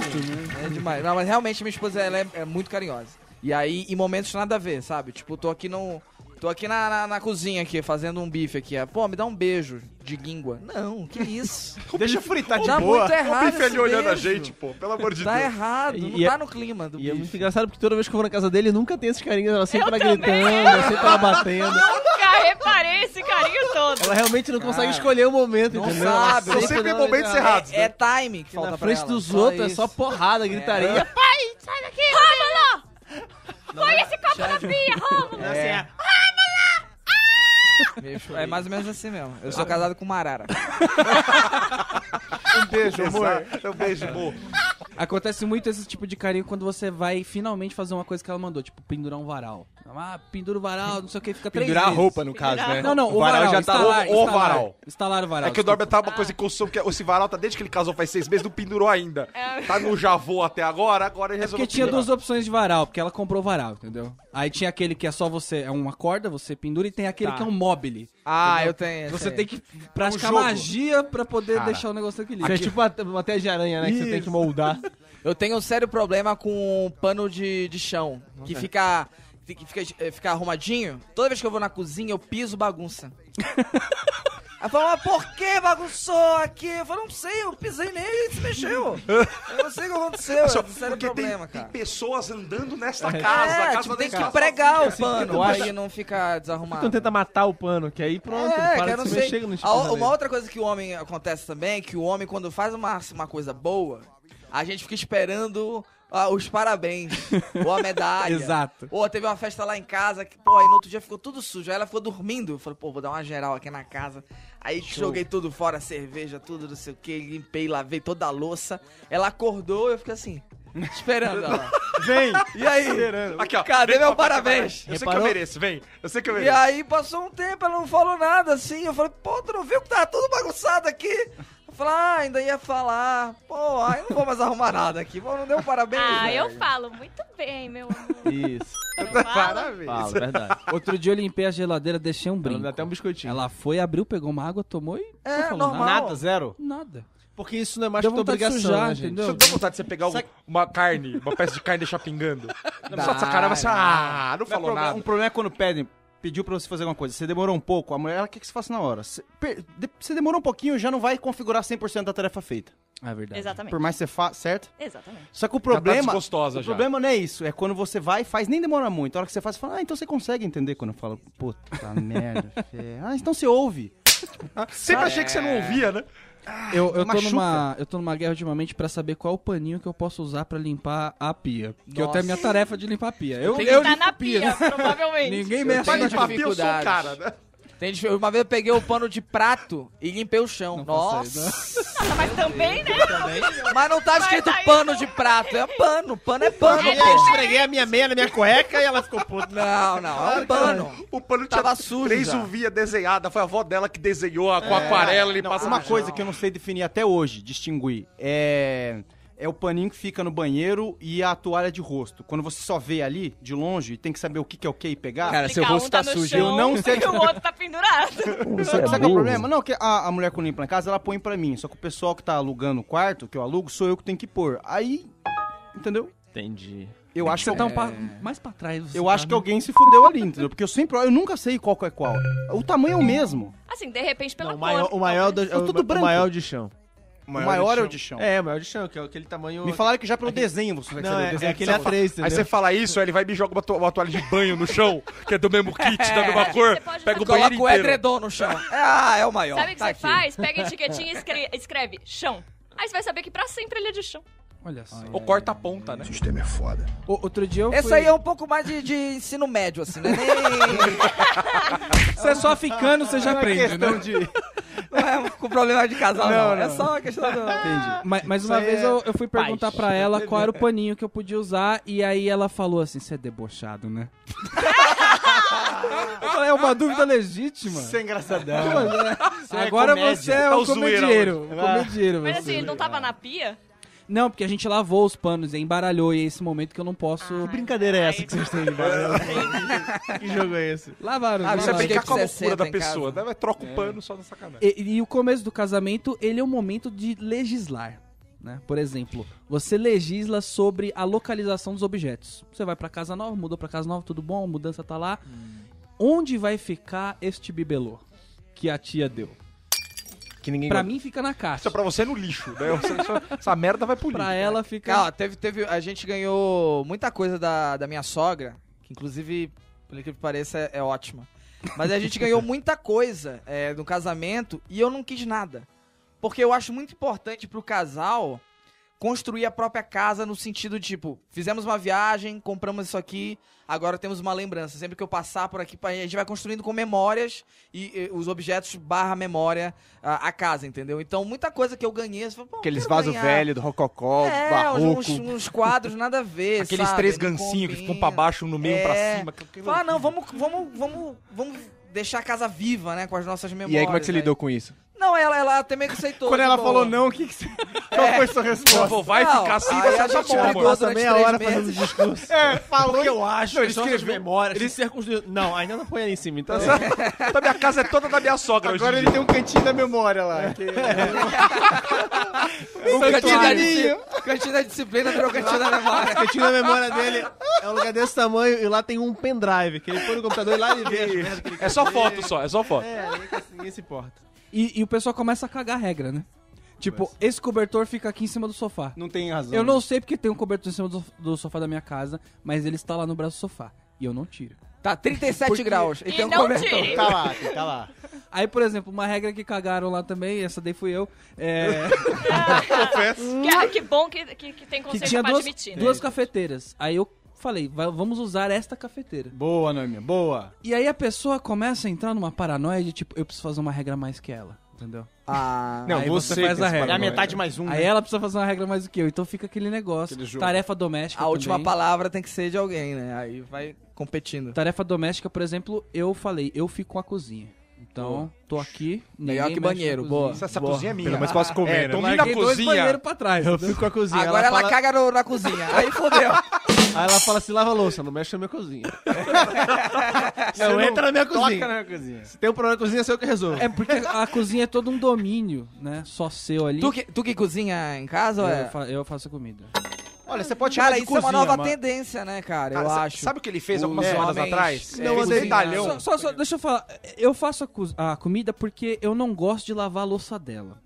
É demais. Não, mas realmente minha esposa ela é, é muito carinhosa. E aí, em momentos nada a ver, sabe? Tipo, tô aqui no. Tô aqui na, na, na cozinha aqui, fazendo um bife aqui. Pô, me dá um beijo de língua. Não, que isso? Deixa eu fritar de Tá boa. muito errado O bife ali olhando a gente, pô. Pelo amor de Tá Deus. errado, não E é- tá no clima do E é bife. muito engraçado porque toda vez que eu vou na casa dele, nunca tem esses carinhos. Ela sempre Eu tá também. gritando, ela sempre tá batendo. Nunca reparei esse carinho todo. Ela realmente não consegue Cara, escolher o momento, não entendeu? sabe, sempre dá uma momentos ligada. errados. É, é time que E falta na pra frente ela, dos só outros é só porrada, gritaria. Sai daqui, Rômulo! Põe esse copo na pia, Rômulo! É. Meio- É mais ou menos assim mesmo. Eu sou casado com uma arara. Um beijo, amor. Um beijo, amor. Acontece muito esse tipo de carinho quando você vai finalmente fazer uma coisa que ela mandou, tipo, pendurar um varal. Ah, pendura o varal, não sei o que, fica três Pendurar a vezes. roupa, no caso, né? Não, não, o, o varal, varal já tá. instalar, o, o instalar, varal. Instalar o varal. É que o. Norbert tá uma coisa em construção, porque esse varal tá desde que ele casou faz seis meses, não pendurou ainda. É. Tá no javô até agora, agora ele É resolveu porque tinha pendurar. duas opções de varal, porque ela comprou varal, entendeu? Aí tinha aquele que é só você, é uma corda, você pendura, e tem aquele Tá. que é um mobile. Ah, eu tenho. Você tem que praticar jogo. magia pra poder Cara, deixar o negócio Isso equilíbrio. é tipo uma, uma teia de aranha, né? Que você tem que moldar. Eu tenho um sério problema com pano de, de chão. Que fica. Que fica, eh, fica arrumadinho. Toda vez que eu vou na cozinha, eu piso bagunça. Aí fala, mas por que bagunçou aqui? Eu falo, não sei, eu pisei nele e ele se mexeu. Eu não sei o que aconteceu, é Só- um sério porque problema, tem, cara. tem pessoas andando nesta casa, a É, casa tipo, tem que casa. pregar o pano eu pra ele não ficar desarrumado. Então tenta matar o pano, que aí pronto, É, para que eu de não se sei. mexer no A-. Uma outra coisa que o homem acontece também, é que o homem, quando faz uma, uma coisa boa, a gente fica esperando ah, os parabéns, ou a medalha. Exato. Ou teve uma festa lá em casa, que, pô, aí no outro dia ficou tudo sujo. Aí ela ficou dormindo. Eu falei, pô, vou dar uma geral aqui na casa. Aí joguei tudo fora, cerveja, tudo, não sei o que, limpei, lavei toda a louça. Ela acordou e eu fiquei assim, esperando ela. Vem! E aí? Aqui, ó. Cadê Vem meu parabéns? Eu sei que eu mereço, vem. Eu sei que eu E mereço. aí passou um tempo, ela não falou nada assim. Eu falei, pô, tu não viu que tava tudo bagunçado aqui? Falei, ah, ainda ia falar. Pô, aí não vou mais arrumar nada aqui. Pô, não deu um parabéns. Ah, velho. eu falo muito bem, meu amor. Isso. Falo. Parabéns. Fala, verdade. Outro dia eu limpei a geladeira, deixei um Ela brinco. dá até um biscoitinho. Ela foi, abriu, pegou uma água, tomou e É, não falou normal. Nada, zero. nada. Porque isso não é mais Deu que tua vontade de obrigação, sujar, né, gente? entendeu? Você não dá vontade de você pegar um- Sabe- uma carne, uma peça de carne e deixar pingando? Não, só de sacanagem, você, ah, não Não é falou nada. Um problema é quando pedem, pediu pra você fazer alguma coisa, você demorou um pouco, a mulher, ela quer que você faça na hora. Você, per- de- você demorou um pouquinho, já não vai configurar 100% da tarefa feita. É verdade. Exatamente. Por mais que você faça, certo? Exatamente. Só que o tá problema... desgostosa o já. problema não é isso, é quando você vai e faz, nem demora muito. A hora que você faz, você fala, ah, então você consegue entender quando eu falo, puta merda, fé. Ah, então você ouve. Sempre achei que você não ouvia, né? Eu, eu, tô numa, eu tô numa guerra ultimamente pra saber qual o paninho que eu posso usar pra limpar a pia. Porque eu tenho a minha tarefa de limpar a pia. Eu, Tem eu que estar limpo na a pia. pia, provavelmente. Ninguém Eu mexe na papel, eu sou o dificuldade. cara, né? Tem Uma vez eu peguei o pano de prato e limpei o chão. isso, Nossa. Nossa, mas também, né? Mas não tá escrito aí- pano de prato, é pano. Pano é pano, Eu esfreguei a minha meia na minha cueca e ela ficou puta. Não, não, é um pano. O pano Tava sujo três já. uvinhas desenhadas. Foi a avó dela que desenhou com aquarela e Não, passou uma coisa que eu não sei definir até hoje, distinguir, é... É o paninho que fica no banheiro e a toalha de rosto. Quando você só vê ali, de longe, e tem que saber o que que é o que e pegar. Cara, seu rosto um tá no sujo. chão Eu não sei- E o outro tá pendurado. Sabe, sabe qual é o problema? Não, que a, a mulher quando limpa em casa, ela põe pra mim. Só que o pessoal que tá alugando o quarto, que eu alugo, sou eu que tenho que pôr. Aí, entendeu? Entendi. Eu acho que, Você tá um eu, pa- mais pra trás. eu tá, acho que né? alguém se fudeu ali, entendeu? Porque eu sempre, eu nunca sei qual que é qual. O tamanho é o mesmo. Assim, de repente, pela Não, o cor. maior, o maior, do, é o, tudo o branco. maior de chão. O maior, é o de chão. É, o maior de chão, que é aquele tamanho... Me falaram que já pelo desenho você vai Não, saber. é, desenho é que aquele você- A3, entendeu? Aí você fala isso, aí ele vai e me joga uma, to- uma toalha de banho no chão, que é do mesmo kit, da mesma cor. Você pode Pega o banheiro Coloca o inteiro. edredom no chão. Ah, é o maior. Sabe o que tá você aqui. faz? Pega a etiquetinha e escre- escreve chão. Aí você vai saber que pra sempre ele é de chão. Olha só. Ou corta a ponta, né? O- outro dia eu Esse fui... aí é um pouco mais de, de ensino médio, assim, né? Nem... Você é só ficando, você já Não é aprende, questão né? de... Não é com problema de casal, não. Não, É não. só uma questão do... Entendi. Mas, mas uma vez é eu, eu fui perguntar paz. pra ela qual era o paninho que eu podia usar e aí ela falou assim, você é debochado, né? eu falei, é uma dúvida legítima. Isso é engraçadão. É, é Agora comédia. você é É o um zoeira comedieiro. Um comedieiro Mas assim, ele não tava na pia? Não, porque a gente lavou os panos e embaralhou e é esse momento que eu não posso... Que brincadeira é essa que vocês têm? que jogo é esse? Lavaram. Ah, Você Você é brincar com a 60 loucura da em pessoa, né? Vai troca o pano só na sacanagem. E, e o começo do casamento, ele é o momento de legislar. Né? Por exemplo, você legisla sobre a localização dos objetos. Você vai pra casa nova, mudou pra casa nova, tudo bom, a mudança tá lá. Onde vai ficar este bibelô que a tia deu? Que ninguém Pra gosta. mim fica na Isso caixa. é pra você no lixo, né? Essa, essa- essa merda vai pro lixo. Pra ela fica. Cara, teve, teve, a gente ganhou muita coisa da, da minha sogra, que inclusive, pelo que pareça, é, é ótima. Mas a gente ganhou muita coisa é, no casamento e eu não quis nada. Porque eu acho muito importante pro casal, construir a própria casa no sentido de, tipo, fizemos uma viagem, compramos isso aqui, agora temos uma lembrança. Sempre que eu passar por aqui, a gente vai construindo com memórias e, e os objetos barra memória a, a casa, entendeu? Então, muita coisa que eu ganhei, pô, Aqueles vasos velhos do Rococó, É, barroco. uns, uns quadros nada a ver, Aqueles sabe? três gancinhos que ficam pra baixo, no meio, um pra É. cima. Fala, ah, não, vamos, vamos, vamos, vamos deixar a casa viva, né, com as nossas memórias. E aí, como é que você né? lidou com isso? Não, ela, ela até meio que aceitou. Quando ela boa. falou não, o que, que você... Qual foi sua resposta? Pô, vai Não, ficar assim, você a tá gente bom, brigou mano. durante meia três hora meses. fazendo discurso. É, falou Porque eu acho Não, que ele são escreveu- as memórias. Ele se reconstruiu. Não, ainda não põe ali em cima. Então, Então, minha casa é toda da minha sogra Agora ele tem um cantinho da memória lá. que- O cantinho da, Santuário. disci- cantinho da disciplina virou cantinho da memória. o cantinho da memória dele é um lugar desse tamanho e lá tem um pendrive, que ele põe no computador e lá ele vê que É só foto só, é só foto. É, ninguém se importa. E, e o pessoal começa a cagar a regra, né? Tipo, esse cobertor fica aqui em cima do sofá. Não tem razão. Eu não sei porque tem um cobertor em cima do, do sofá da minha casa, mas ele está lá no braço do sofá. E eu não tiro. Tá 37 graus. E, E tem um não cobertor. tire. Tá lá, tá lá. Aí, por exemplo, uma regra que cagaram lá também, essa daí fui eu, é, Que, que bom que, que, que tem que conceito tinha pra duas, admitir. né? duas cafeteiras. Aí eu falei, "Vai- vamos usar esta cafeteira. Boa, Noemi, boa. E aí a pessoa começa a entrar numa paranoia de tipo, eu preciso fazer uma regra mais que ela, entendeu? Ah, Não, Aí você você faz a esse regra. É a metade mais um. Aí né? ela precisa fazer uma regra mais do que eu, então fica aquele negócio. Aquele. Tarefa doméstica a última também. palavra tem que ser de alguém, né? Aí vai competindo. Tarefa doméstica, por exemplo, eu falei, eu fico com a cozinha. Então, tô aqui. Melhor que banheiro, boa. Essa, essa Boa. cozinha é minha. Pelo menos posso comer, É, né? domina a cozinha. banheiros pra trás. Eu fico com a cozinha. Agora ela fala, caga no- na cozinha. Aí fodeu. Aí ela fala assim, lava a louça, não mexe na minha cozinha. não, entra na minha cozinha. Toca na cozinha. Se tem um problema na cozinha, sou eu que resolvo. É porque a cozinha é todo um domínio, né? Só seu ali. tu, que, tu que cozinha em casa, ou eu, é? fa- eu faço a comida. Olha, você pode chamar Cara, de isso é cozinha, uma nova mas- tendência, né, cara? Cara, eu acho. Sabe o que ele fez Os algumas semanas homens, atrás? é, Ele fez um. Só, só, deixa eu falar. Eu faço a, a comida porque eu não gosto de lavar a louça dela.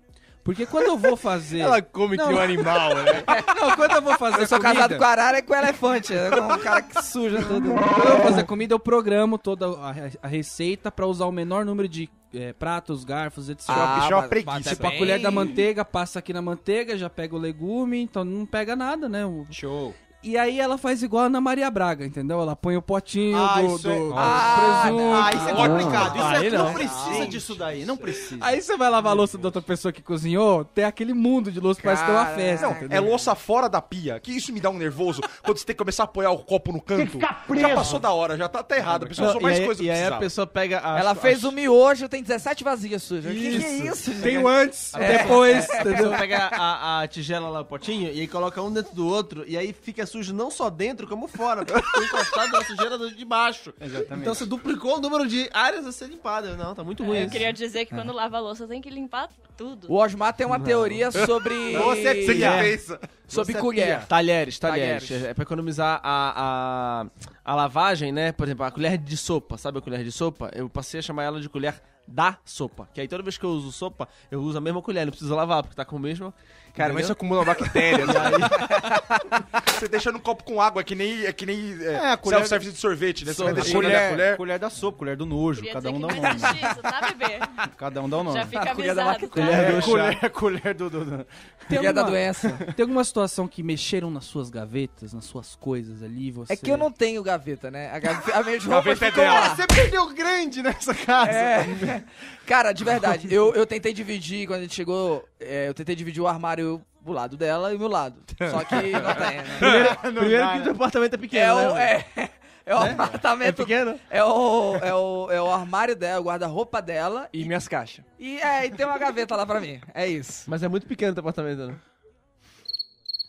Porque quando eu vou fazer. Ela come Não. que um animal, né? Não, quando eu vou fazer Eu sou comida, casado com arara e com elefante. É um cara que suja tudo. Quando eu vou fazer comida, eu programo toda a, a receita pra usar o menor número de eh, pratos, garfos, etc. Ah, é mas- preguiça. é Tipo, a colher da manteiga passa aqui na manteiga, já pega o legume, então não pega nada, né? O- Show. E aí ela faz igual a Ana Maria Braga, entendeu? Ela põe o potinho Ah, do, isso é- do- do Ah, presunto. Ah, isso é complicado. Isso Aí aqui não não. precisa disso daí. Não precisa. Aí você vai lavar a louça da outra pessoa que cozinhou, tem aquele mundo de louça, parece ter uma Cara, festa. Não, entendeu? é louça fora da pia. Que isso me dá um nervoso quando você tem que começar a apoiar o copo no canto. Já passou da hora, já tá, tá errado. A pessoa usou mais aí, coisa do e que aí a pessoa pega a. Ela fez o miojo, tem 17 vasilhas sujas. Que que é isso? Tem o antes, depois, A entendeu? pessoa pega a, a tigela lá, o potinho, e aí coloca um dentro do outro, e aí fica sujo não só dentro, como fora. Porque ficou encostado na sujeira do- de baixo. Exatamente. Então você duplicou o número de áreas a ser limpadas. Não, tá muito ruim Eu isso. queria dizer que quando lava a louça tem que limpar tudo. O Osmar tem uma teoria sobre... Você que pensa. Sobre Você colher. Talheres, talheres, Talheres. É pra economizar a, a, a lavagem, né? Por exemplo, a colher de sopa. Sabe a colher de sopa? Eu passei a chamar ela de colher da sopa. Que aí toda vez que eu uso sopa, eu uso a mesma colher. Não preciso lavar, porque tá com o mesmo. Cara, mas Entendeu? isso acumula bactérias. Você deixa no copo com água, é que nem, é que nem é, É, a colher- self-service de sorvete, né? Você vai Sorvete. deixando colher, na colher. colher da sopa, colher do nojo. Queria Cada um dá um não nome. isso, tá, bebê? Cada um dá um nome. Já fica colher da avisado, tá? É, colher, colher do... do, do- Tem Colher da alguma, doença. tem alguma situação que mexeram nas suas gavetas, nas suas coisas ali, você... É que eu não tenho gaveta, né? A, gav- a minha roupa Gaveta é ficou dela. lá. Você perdeu grande nessa casa. É. Cara, de verdade, eu, eu tentei dividir, quando a gente chegou, é, eu tentei dividir o armário do lado dela e o meu lado. Só que não tem, né? Primeiro que o teu apartamento é É pequeno, o, né? é, é o É apartamento. pequeno? É o, é, o, é o armário dela, o guarda-roupa dela. e minhas caixas. E, é, e tem uma gaveta lá pra mim. É isso. Mas é muito pequeno o teu apartamento, né?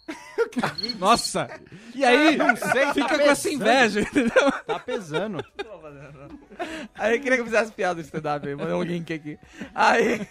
Nossa! E aí, sei, fica com essa inveja, entendeu? Tá pesando. Aí eu queria que eu fizesse piada do stand-up, mandei um link aqui. Aí.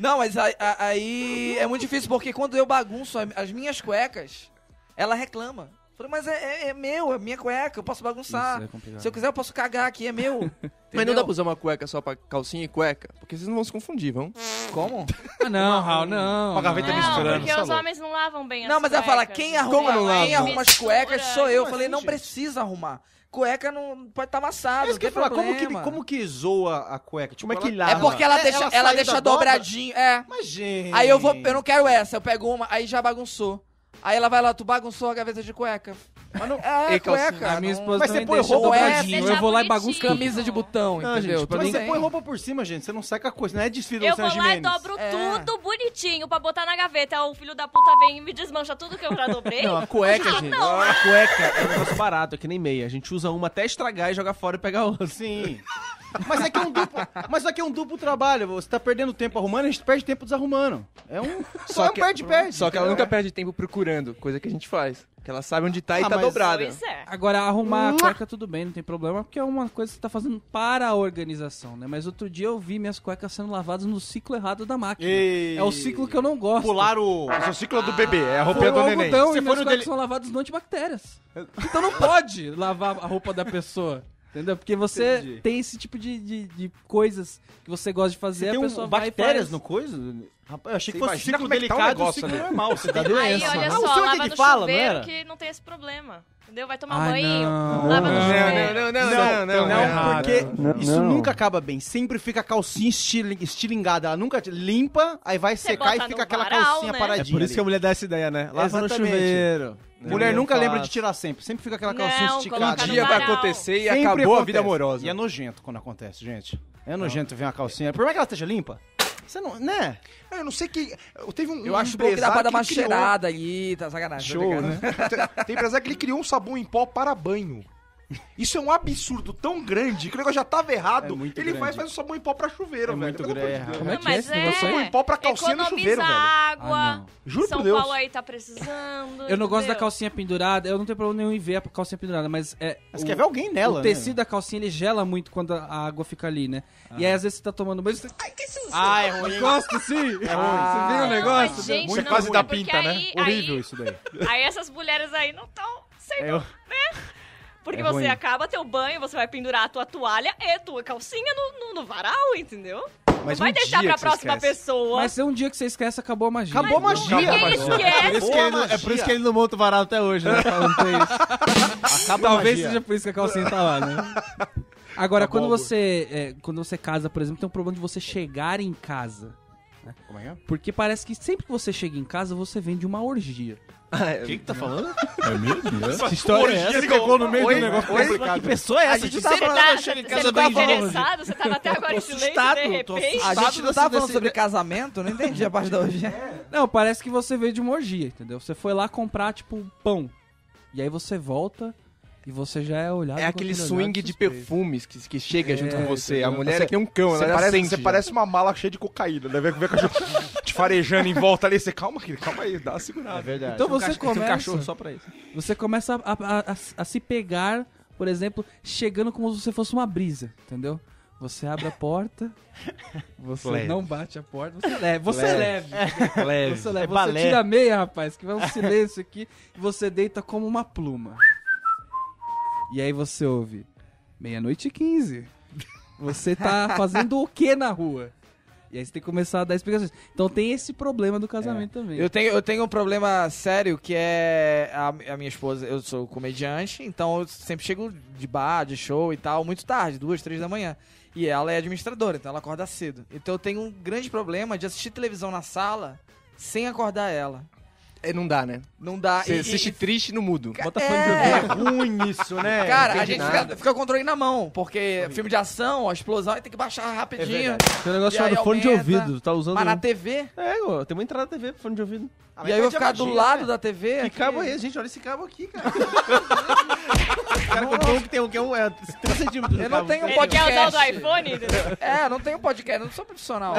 Não, mas aí, aí é muito difícil, porque quando eu bagunço a- as minhas cuecas, ela reclama. Falei, mas é, é- é meu, é minha cueca, eu posso bagunçar. Isso é. Se eu quiser, eu posso cagar aqui, é meu. Mas não dá pra usar uma cueca só pra calcinha e cueca? Porque vocês não vão se confundir, vão? Como? Ah, não, Raul, não. Uma gaveta Não, misturando. porque os louco. homens não lavam bem as Não, mas ela fala, quem Como arruma, quem arruma as cuecas sou eu. Como Falei, não precisa arrumar. Cueca não pode estar amassada, É isso que eu falar, como que, como que zoa a cueca? Tipo, Como é que ela- É lava? porque ela É, deixa, ela ela deixa da dobra? dobradinho, é. Mas, gente... Aí eu vou, eu não quero essa, eu pego uma, aí já bagunçou. Aí ela vai lá, tu bagunçou a gaveta de cueca. Mas não... É, E calcinha? cueca. A minha esposa Mas você também põe deixa roupa dobradinho. pra Eu vou lá e bagunço tudo. Camisa de botão, Não, entendeu? gente, Mas você bem. põe roupa por cima, gente. Você não com a coisa. Não é desfile da Eu vou lá e dobro É. tudo bonitinho pra botar na gaveta. Aí o filho da puta vem e me desmancha tudo que eu já dobrei. Não, a cueca, gente. não. A cueca é um negócio barato, é que nem meia. A gente usa uma até estragar e joga fora e pega outra. Sim. Mas aqui é um duplo, mas aqui é um duplo trabalho. Você tá perdendo tempo arrumando, a gente perde tempo desarrumando. É um só, um que- perde-perde. Só que ela nunca perde tempo procurando, coisa que a gente faz. Que ela sabe onde tá e Ah, tá mas- dobrada. Pois é. Agora, arrumar a cueca tudo bem, não tem problema, porque é uma coisa que você tá fazendo para a organização, né? Mas outro dia eu vi minhas cuecas sendo lavadas no ciclo errado da máquina. Ei. É o ciclo que eu não gosto. Pular o... É o ciclo do bebê, é a o do neném. algodão Você e foi minhas no cuecas dele- são lavadas no antibactérias. Então não pode lavar a roupa da pessoa. Entendeu? Porque você Entendi. tem esse tipo de, de, de coisas que você gosta de fazer, Você a um, pessoa vai e bactérias faz. no coisa? Rapaz, eu achei que Você fosse imagina ciclo é tá delicado e negócio ciclo ali. normal. Você tá Aí, doença. olha Ah, só, o seu é lava que no fala, não chuveiro era? que não tem esse problema. Entendeu? Vai tomar Ai, banho, não. lava no Não, chuveiro. não, não, Não, não, não, errado. porque isso nunca acaba bem. Sempre fica a calcinha estili- estilingada. Ela nunca limpa, aí vai Você secar e fica no aquela varal, calcinha né? paradinha. É por isso que a mulher dá essa ideia, né? Lava no Exatamente. chuveiro. Mulher Não nunca lembra faço. de tirar sempre. Sempre fica aquela Não, calcinha coloca esticada. no Um dia vai acontecer e acabou a vida amorosa. E é nojento quando acontece, gente. É nojento ver uma calcinha. Por mais que ela esteja limpa, você não. Né? Eu não sei que. Teve um. Eu um acho bom que dá pra dar uma criou- cheirada ali, tá sacanagem. Show, né? Tem- Tem empresário que ele criou um sabão em pó para banho. Isso é um absurdo tão grande que o negócio já tava errado. É ele vai grande. e faz um sabão em pó pra chuveiro, É velho. muito grande. Deus. Como é Não, que é mas esse negócio aí? é. Põe pó pra calcinha no Economiza chuveiro, velho. água. Ah. Juro São por Deus. Paulo aí tá precisando. Eu não gosto da calcinha pendurada, eu não tenho problema nenhum em ver a calcinha pendurada, mas é. Mas o- quer ver alguém nela, O né? tecido da calcinha ele gela muito quando a água fica ali, né? E aí às vezes você tá tomando banho. Você... Ah, é ruim. Gosto sim! É ruim. Você viu o negócio? gente, Muito quase da pinta, né? Horrível isso daí. aí essas mulheres aí não estão sendo, É, eu- Porque é você ruim. acaba teu banho, você vai pendurar a tua toalha e tua calcinha no, no, no varal, entendeu? não Mas vai um deixar dia pra próxima esquece. pessoa. Mas se um dia que você esquece, acabou a magia. Acabou a magia. Quem mas- esquece? Por isso que ele não- é por isso que ele não monta o varal até hoje, né? Não a Talvez magia. seja por isso que a calcinha tá lá, né? Agora, Tá quando bom, você é, quando você casa, por exemplo, tem um problema de você chegar em casa. Como é que é? Porque parece que sempre que você chega em casa, você vem de uma orgia. O que que tá falando? Essa história é essa? Pegou no meio Oi? do negócio Oi? complicado. Que pessoa é essa? gente que tá sempre falando- chega em tá, casa você tá falando. interessado? Você tava até agora em silêncio, assustado, de repente. A gente não tava falando desse- sobre casamento? Não entendi a parte da hoje. Não, parece que você veio de uma orgia, entendeu? Você foi lá comprar, tipo, pão. E aí você volta e você já é olhado É com aquele swing de perfumes que, que chega junto com você. A mulher Você- é que nem um cão, Você ela parece, sente você já. parece uma mala cheia de cocaína, né? Vê, vê cachorro te farejando em volta ali. Você, calma, querido, calma aí, dá uma segurada. É verdade. Então um você um começa, cachorro só pra isso. você começa a, a- a- a se pegar, por exemplo, chegando como se você fosse uma brisa, entendeu? Você abre a porta, você Leve. não bate a porta, você leve, você é leve. Leve. Você, leve. É você tira a meia, rapaz, que vai um silêncio aqui, e você deita como uma pluma. E aí você ouve, meia-noite e quinze. Você tá fazendo o que na rua? E aí você tem que começar a dar explicações. Então tem esse problema do casamento também. Eu tenho, eu tenho um problema sério que é a, a minha esposa, eu sou comediante, então eu sempre chego de bar, de show e tal, muito tarde, duas, três da manhã. E ela é administradora, então ela acorda cedo. Então eu tenho um grande problema de assistir televisão na sala sem acordar ela. É, não dá, né? Não dá. Você assiste e- triste no mudo. Bota É ruim isso, né? Cara, a gente nada. fica, fica com o controle na mão, porque filme de ação, a explosão, aí tem que baixar rapidinho. Tem um negócio E chamado fone de aumenta, ouvido. Tá usando. mas na TV, É, ó, tem uma entrada na TV, fone de ouvido. Ah, e aí eu vou a ficar do magia, lado né? da TV. Que aqui. cabo é esse, gente? Olha esse cabo aqui, cara. cara, o bom que tem um que é um. É 3 centímetros. Eu não tenho Ele quer usar o do podcast. iPhone? É, não tenho podcast, não sou profissional.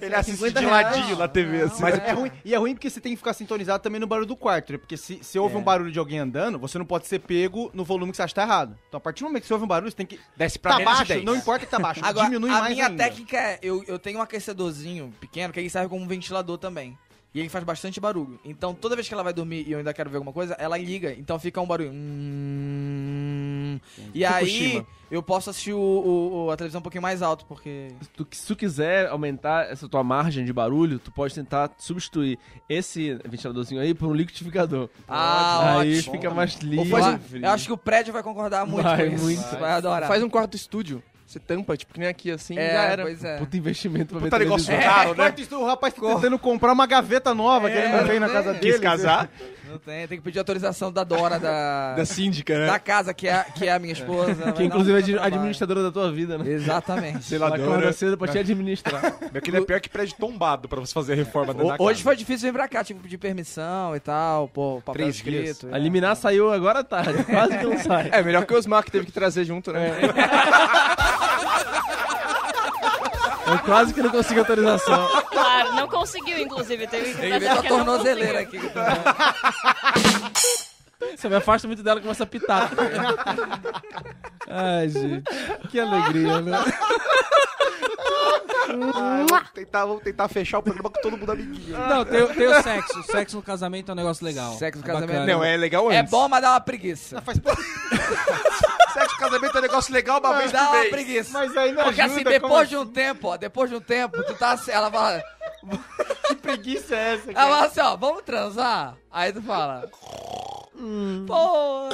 Ele assiste 50 de ladinho na TV, assim. Mas é ruim, e é ruim porque você tem que ficar sintonizado também no barulho do quarto, né? Porque se, se houve um barulho de alguém andando, você não pode ser pego no volume que você acha que tá errado. Então, a partir do momento que você ouve um barulho, você tem que. Desce pra Tá menos de baixo, 10. não importa que tá baixo. Agora, diminui a mais minha ainda. técnica é, eu, eu tenho um aquecedorzinho pequeno, que ele serve como um ventilador também. E ele faz bastante barulho. Então, toda vez que ela vai dormir e eu ainda quero ver alguma coisa, ela liga. Então fica um barulho. Hum, E aí, eu posso assistir o, o- o- a televisão um pouquinho mais alto, porque... Tu, se tu quiser aumentar essa tua margem de barulho, tu pode tentar substituir esse ventiladorzinho aí por um liquidificador. Ah, aí ótimo. fica mais Eu, livre. eu acho que o prédio vai concordar muito Vai, com isso. muito. Vai adorar. Faz um quarto estúdio. Você tampa, tipo, que nem aqui assim, É, já era. pois é. Puta investimento pra Puta ver negócio caro, né? Estu- O rapaz tá tentando comprar uma gaveta nova que ele não tem na casa dele. Quis casar? Não tem, tem que pedir autorização da Dora da, Da síndica, né? da casa, que é, que é a minha esposa. Que inclusive é administradora da tua vida, né? Exatamente. Ela acorda cedo pra te administrar. Aquele é pior que prédio tombado pra você fazer a reforma dentro da Hoje foi difícil vir pra cá, tive que pedir permissão e tal, pô, papel Três escrito. A liminar saiu agora à tarde, quase que não sai. É, melhor que o Osmar que teve que trazer junto, né? Eu quase que não consigo autorização. Claro, não conseguiu, inclusive. Teve que a que não tornozeleira aqui. Você me afasta muito dela e começa a pitar. Ai, gente. Que alegria, né? Ah, vamos, tentar, vamos tentar fechar o programa com todo mundo amiguinho. Não, tem, o- tem o sexo. O sexo no casamento é um negócio legal. Sexo no É casamento. bacana. Não, é legal antes. É bom, mas dá uma preguiça. Sexo, casamento é um negócio legal, uma vez Dá por uma preguiça. Mas aí não Porque assim, ajuda, depois de um tempo, ó, depois de um tempo, tu tá assim, ela fala, Que preguiça é essa? ela cara? fala assim, ó, vamos transar? Aí tu fala, pô,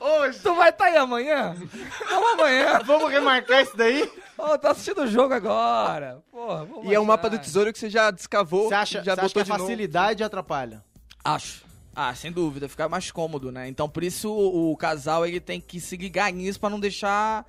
Hoje, tu vai estar aí amanhã? Vamos amanhã. vamos remarcar isso daí? Ô, tô assistindo o jogo agora. Porra, vamos E é um mapa do tesouro que você já descavou, Você acha, já você acha que botou a de novo. facilidade atrapalha? Acho. Ah, sem dúvida, fica mais cômodo, né? Então por isso o, o casal ele tem que se ligar nisso pra não deixar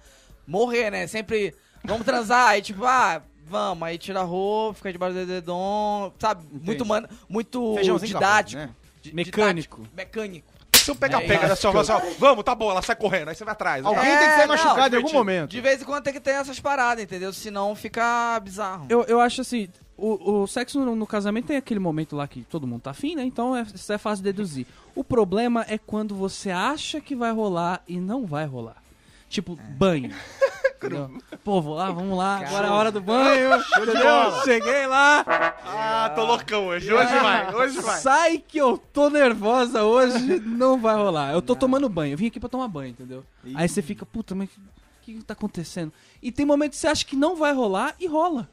morrer, né? Sempre vamos transar, aí tipo, ah, vamos, aí tira a roupa, fica debaixo do dedão, sabe? Muito man, muito Feijãozinho didático. né? Di- Mecânico. didático, Mecânico. Se um pega-pega, É, né? Você fala assim, ó, vamos, tá bom, ela sai correndo, aí você vai atrás. Alguém É, tem que ser não, machucado em algum momento. De vez em quando tem que ter essas paradas, entendeu? Senão fica bizarro. Eu, eu acho assim, o, o sexo no, no casamento tem aquele momento lá que todo mundo tá afim, né? Então é, isso é fácil de deduzir. O problema é quando você acha que vai rolar e não vai rolar. Tipo, banho. Entendeu? Pô, vou lá, vamos lá, agora é a hora do banho. Cheguei lá. Ah, tô loucão hoje, hoje vai, hoje vai. Sai que eu tô nervosa hoje, não vai rolar. Eu tô tomando banho, eu vim aqui pra tomar banho, entendeu? Aí você fica, puta, mas o que, que tá acontecendo? E tem momentos que você acha que não vai rolar e rola.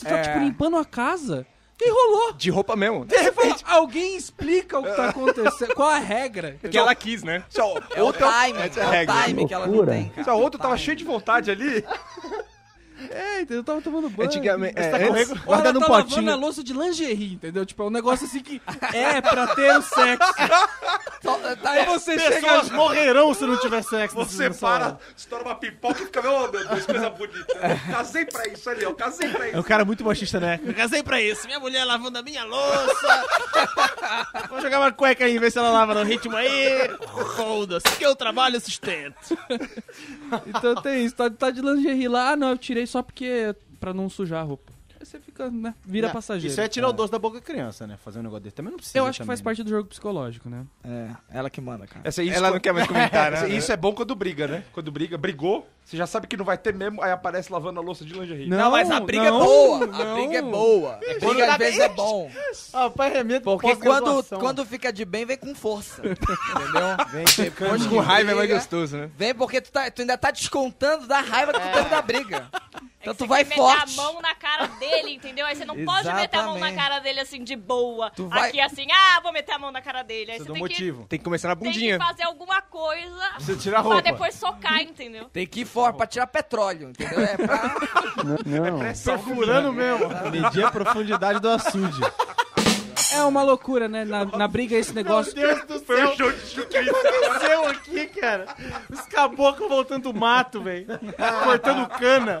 Você tá, É. tipo, limpando a casa e rolou. De roupa mesmo. De repente, alguém explica o que tá acontecendo. Qual a regra? Porque ela quis, né? Só, É o ontem, time, é o regra. time que ela não tem, cara. só eu tava cheio de vontade ali. É, entendeu? Eu tava tomando banho. Antigamente. Você É, tá antes- correndo, Ou ela guardando tá lavando potinho. a louça de lingerie, entendeu? Tipo, é um negócio assim que é pra ter o sexo. Só- tá- Aí você chega... Pessoas morrerão se não tiver sexo. Você para, estoura uma pipoca e fica, meu Deus, coisa bonita. Casei pra isso ali, ó, casei pra É isso. um cara muito machista, né? Eu casei pra isso. Minha mulher lavando a minha louça. Vou jogar uma cueca aí, ver se ela lava no ritmo aí. Foda-se, que eu trabalho sustento. Então tem isso, tá, tá de lingerie lá, ah não, eu tirei só porque pra não sujar a roupa. Aí você fica, né, vira Não, passageiro. Isso é tirar o doce da boca da criança, né? Fazer um negócio desse. Também não precisa. Eu acho que faz parte do jogo psicológico, né? É, ela que manda, cara. Essa, isso, Ela não quer mais comentar, né? Isso é bom quando briga, né? Quando briga, brigou, você já sabe que não vai ter mesmo, aí aparece lavando a louça de lingerie. Não, mas a briga não, é boa. A não. briga é boa. A briga às vezes é bom. Ah, pai remete Porque quando, quando fica de bem, vem com força. Entendeu? Vem Com raiva é mais gostoso, né? Vem porque tu, tá, tu ainda tá descontando da raiva que tu teve da briga. Então É que tu você vai quer forte. meter a mão na cara dele, entendeu? Aí você não pode meter a mão na Exatamente. cara dele assim de boa. Tu vai- Aqui assim, ah, vou meter a mão na cara dele. Aí você um tem que, motivo. Tem que começar na tem que bundinha. fazer alguma coisa Você tira a pra roupa. depois socar, entendeu? Tem que ir forte pra tirar petróleo, entendeu? É pra... Perfurando mesmo. Medir a profundidade do açude. É uma loucura, né? Na, na briga esse negócio. Meu Deus do Foi céu. um show de chute. O que aconteceu aqui, cara? Os caboclos voltando do mato, velho. Cortando cana.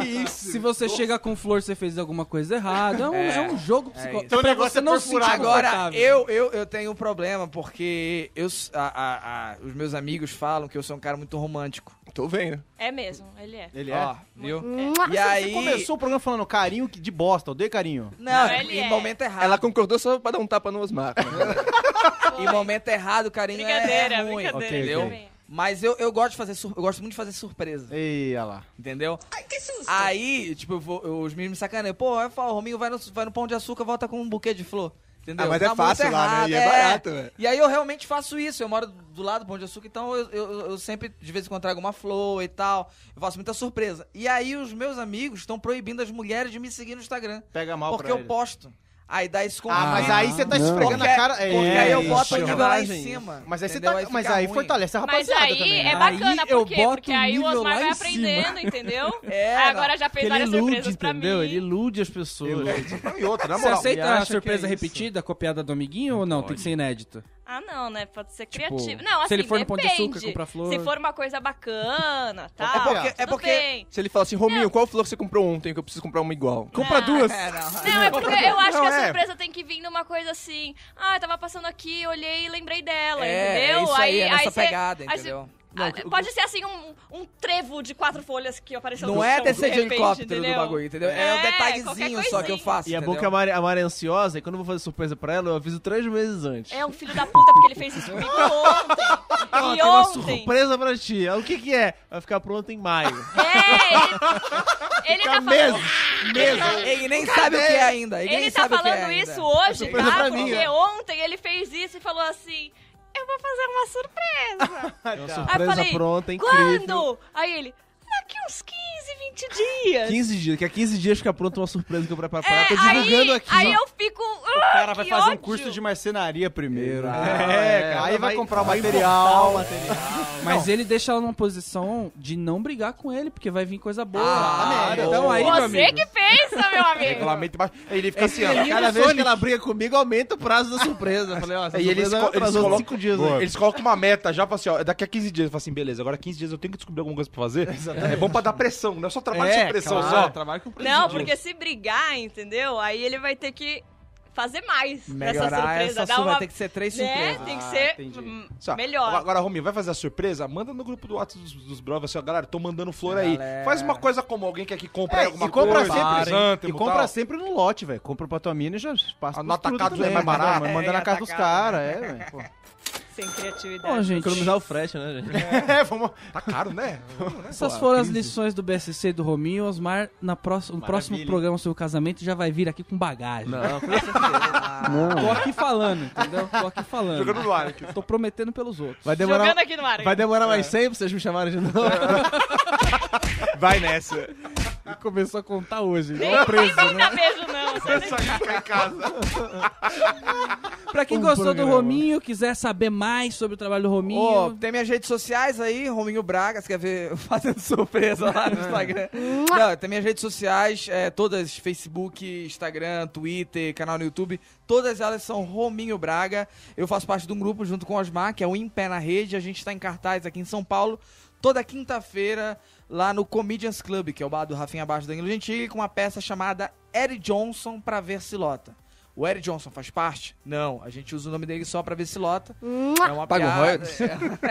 Que isso? Se você chega com flor, você fez alguma coisa errada. É um, é um jogo psicológico. Então o negócio você é não se. Agora, eu, eu, eu tenho um problema porque eu, a- a- a- os meus amigos falam que eu sou um cara muito romântico. Tô vendo. É mesmo, ele é. Ele Ó, é. viu? É. E aí... Começou o programa falando carinho que- de bosta, odeio carinho. Não, Ele em é. momento errado. Ela concordou só pra dar um tapa no Osmar. Em momento errado, o carinho é- Brincadeira, é ruim. brincadeira. Ok, Entendeu? Mas eu, eu gosto de fazer sur- eu gosto muito de fazer surpresa. Ei, olha lá. Entendeu? Aí, tipo, eu vou- eu- os meninos me sacaneiam. Pô, vai falar, o Rominho vai no, vai no Pão de Açúcar, volta com um buquê de flor. Entendeu? Ah, mas é Tá fácil lá, né? E é barato, velho. E aí eu realmente faço isso. Eu moro do lado do Pão de Açúcar, então eu, eu, eu sempre, de vez em quando, trago uma flor e tal. Eu faço muita surpresa. E aí os meus amigos estão proibindo as mulheres de me seguir no Instagram. Pega mal Porque pra eu ele. posto. Aí dá esse conflito. Ah, mas aí você tá Não. esfregando porque, a cara. porque É, aí eu boto o nível lá em cima. Mas aí você entendeu? tá. Mas aí ruim. fortalece a Mas rapaziada aí também. é né? bacana, Aí eu por quê? boto Porque aí o Osmar vai aprendendo, entendeu? É, Agora já fez Porque ele várias ilude, surpresas pra entendeu? mim. Ele ilude as pessoas. Não, e outra, na Você moral. aceita ele a surpresa é repetida, copiada do amiguinho ou não? Tem que ser inédito. Ah, não, né? Pode ser Tipo, criativo. Não, assim, se ele for no Pão de depende. Açúcar comprar flor. Se for uma coisa bacana, É tal, porque- é porque- bem. Se ele fala assim, Rominho, qual flor você comprou ontem que eu preciso comprar uma igual? Compra duas. É, não. Não, é porque eu acho Não, que a é. surpresa tem que vir numa coisa assim. Ah, eu tava passando aqui, olhei e lembrei dela, É, entendeu? é isso aí, é nessa pegada, aí cê- entendeu? Ah, pode ser assim um, um trevo de quatro folhas que apareceu Não no é chão, descer de repente, helicóptero do entendeu? bagulho, entendeu? É, um É, detalhezinho qualquer só que eu faço. E é bom que a Mari, a Mari é ansiosa e quando eu vou fazer surpresa pra ela, eu aviso três meses antes. É um filho da puta porque ele fez isso comigo ontem. E tem uma ontem. surpresa pra ti. O que que é? Vai ficar pronto em maio. É, ele, ele tá falando. Ele nem sabe o que é ainda. Ele, Ele nem tá sabe o que é falando ainda. isso hoje, surpresa tá? Porque mim, né? ontem ele fez isso e falou assim: Eu vou fazer uma surpresa. É uma Aí eu surpresa falei, pronta, incrível. Quando? Aí ele, daqui uns 15, 20 dias. 15 dias, que a 15 dias fica pronta uma surpresa que eu preparo pra. É, Tô divulgando aí, aqui. Aí ó. eu fico. O cara vai fazer um ódio. curso de marcenaria primeiro. É, cara, aí vai, vai- comprar o vai material. Mas ele deixa ela numa posição de não brigar com ele, porque vai vir coisa boa. Ah, então boa. aí, meu Você amigo. que pensa, meu amigo. Regulamento baixo. Ele fica assim, ó. Cada vez que ela briga comigo, aumenta o prazo da surpresa. Eu falei, ó, essa E eles, co- eles, colocam, 5 dias. Né? eles colocam uma meta já, falam assim, ó, daqui a 15 dias. Eu falo assim, beleza, agora 15 dias eu tenho que descobrir alguma coisa pra fazer. É bom pra dar pressão, não é só trabalho É, sem pressão claro, só. trabalho com Não, porque se brigar, entendeu? Aí ele vai ter que fazer mais nessa Melhorar surpresa. essa uma... vai ter que ser três né? surpresas. Tem que Ah, ser hum, Só, melhor. Agora, Rominho, vai fazer a surpresa? Manda no grupo do WhatsApp dos, dos brothers, assim, ó, galera, tô mandando flor aí. Galera. Faz uma coisa como alguém que aqui compra É, alguma e compra coisa, sempre, e compra tal. sempre no lote, velho. Compra pra tua mina e já passa Ah, no pros truta atacado também, é mais barato. Manda, manda É, na em casa dos atacado. caras, é, velho. pô. Sem criatividade. Bom, gente, Economizar o frete, né, gente? É, vamos... Tá caro, né? essas foram as lições do BSC e do Rominho. Osmar, na próxima, no próximo programa sobre o casamento, já vai vir aqui com bagagem. Não, Tô aqui falando, entendeu? Tô aqui falando. Jogando no ar aqui. Tô prometendo pelos outros. vai demorar, Jogando aqui no ar. vai demorar mais sempre pra vocês me chamarem de novo. Vai nessa. Começou a contar hoje. Nem, igual nem preso, vai né? dar beijo, não. Você Pra quem Um gostou do programa. Rominho, quiser saber mais sobre o trabalho do Rominho, Ô, tem minhas redes sociais aí, Rominho Braga, você quer ver fazendo surpresa lá no Instagram? Não, tem minhas redes sociais, é, todas, Facebook, Instagram, Twitter, canal no YouTube, todas elas são Rominho Braga. Eu faço parte de um grupo junto com o Osmar, que é o Em Pé na Rede, a gente tá em cartaz aqui em São Paulo, toda quinta-feira, lá no Comedians Club, que é o bar do Rafinha Abaixo da Danilo Gentili, com uma peça chamada Eric Johnson pra ver se lota. O Eric Johnson faz parte? Não, a gente usa o nome dele só pra ver se lota. É uma Paga piada.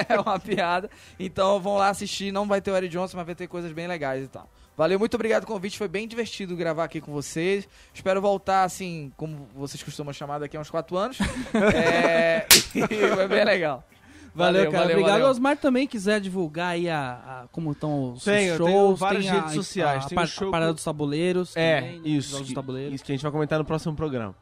É, é uma piada. Então vão lá assistir. Não vai ter o Eric Johnson, mas vai ter coisas bem legais e tal. Valeu, muito obrigado pelo convite. Foi bem divertido gravar aqui com vocês. Espero voltar, assim, como vocês costumam chamar daqui a uns 4 anos. é... foi bem legal. Valeu, cara. valeu, Obrigado. valeu. Osmar também quiser divulgar aí a, a- como estão os, Tenho, tenho shows. várias tem a- redes sociais. A, Tem a, um show a parada com- dos tabuleiros. É, também, né? isso. Jogos que- dos tabuleiros. Isso que a gente vai comentar no próximo programa.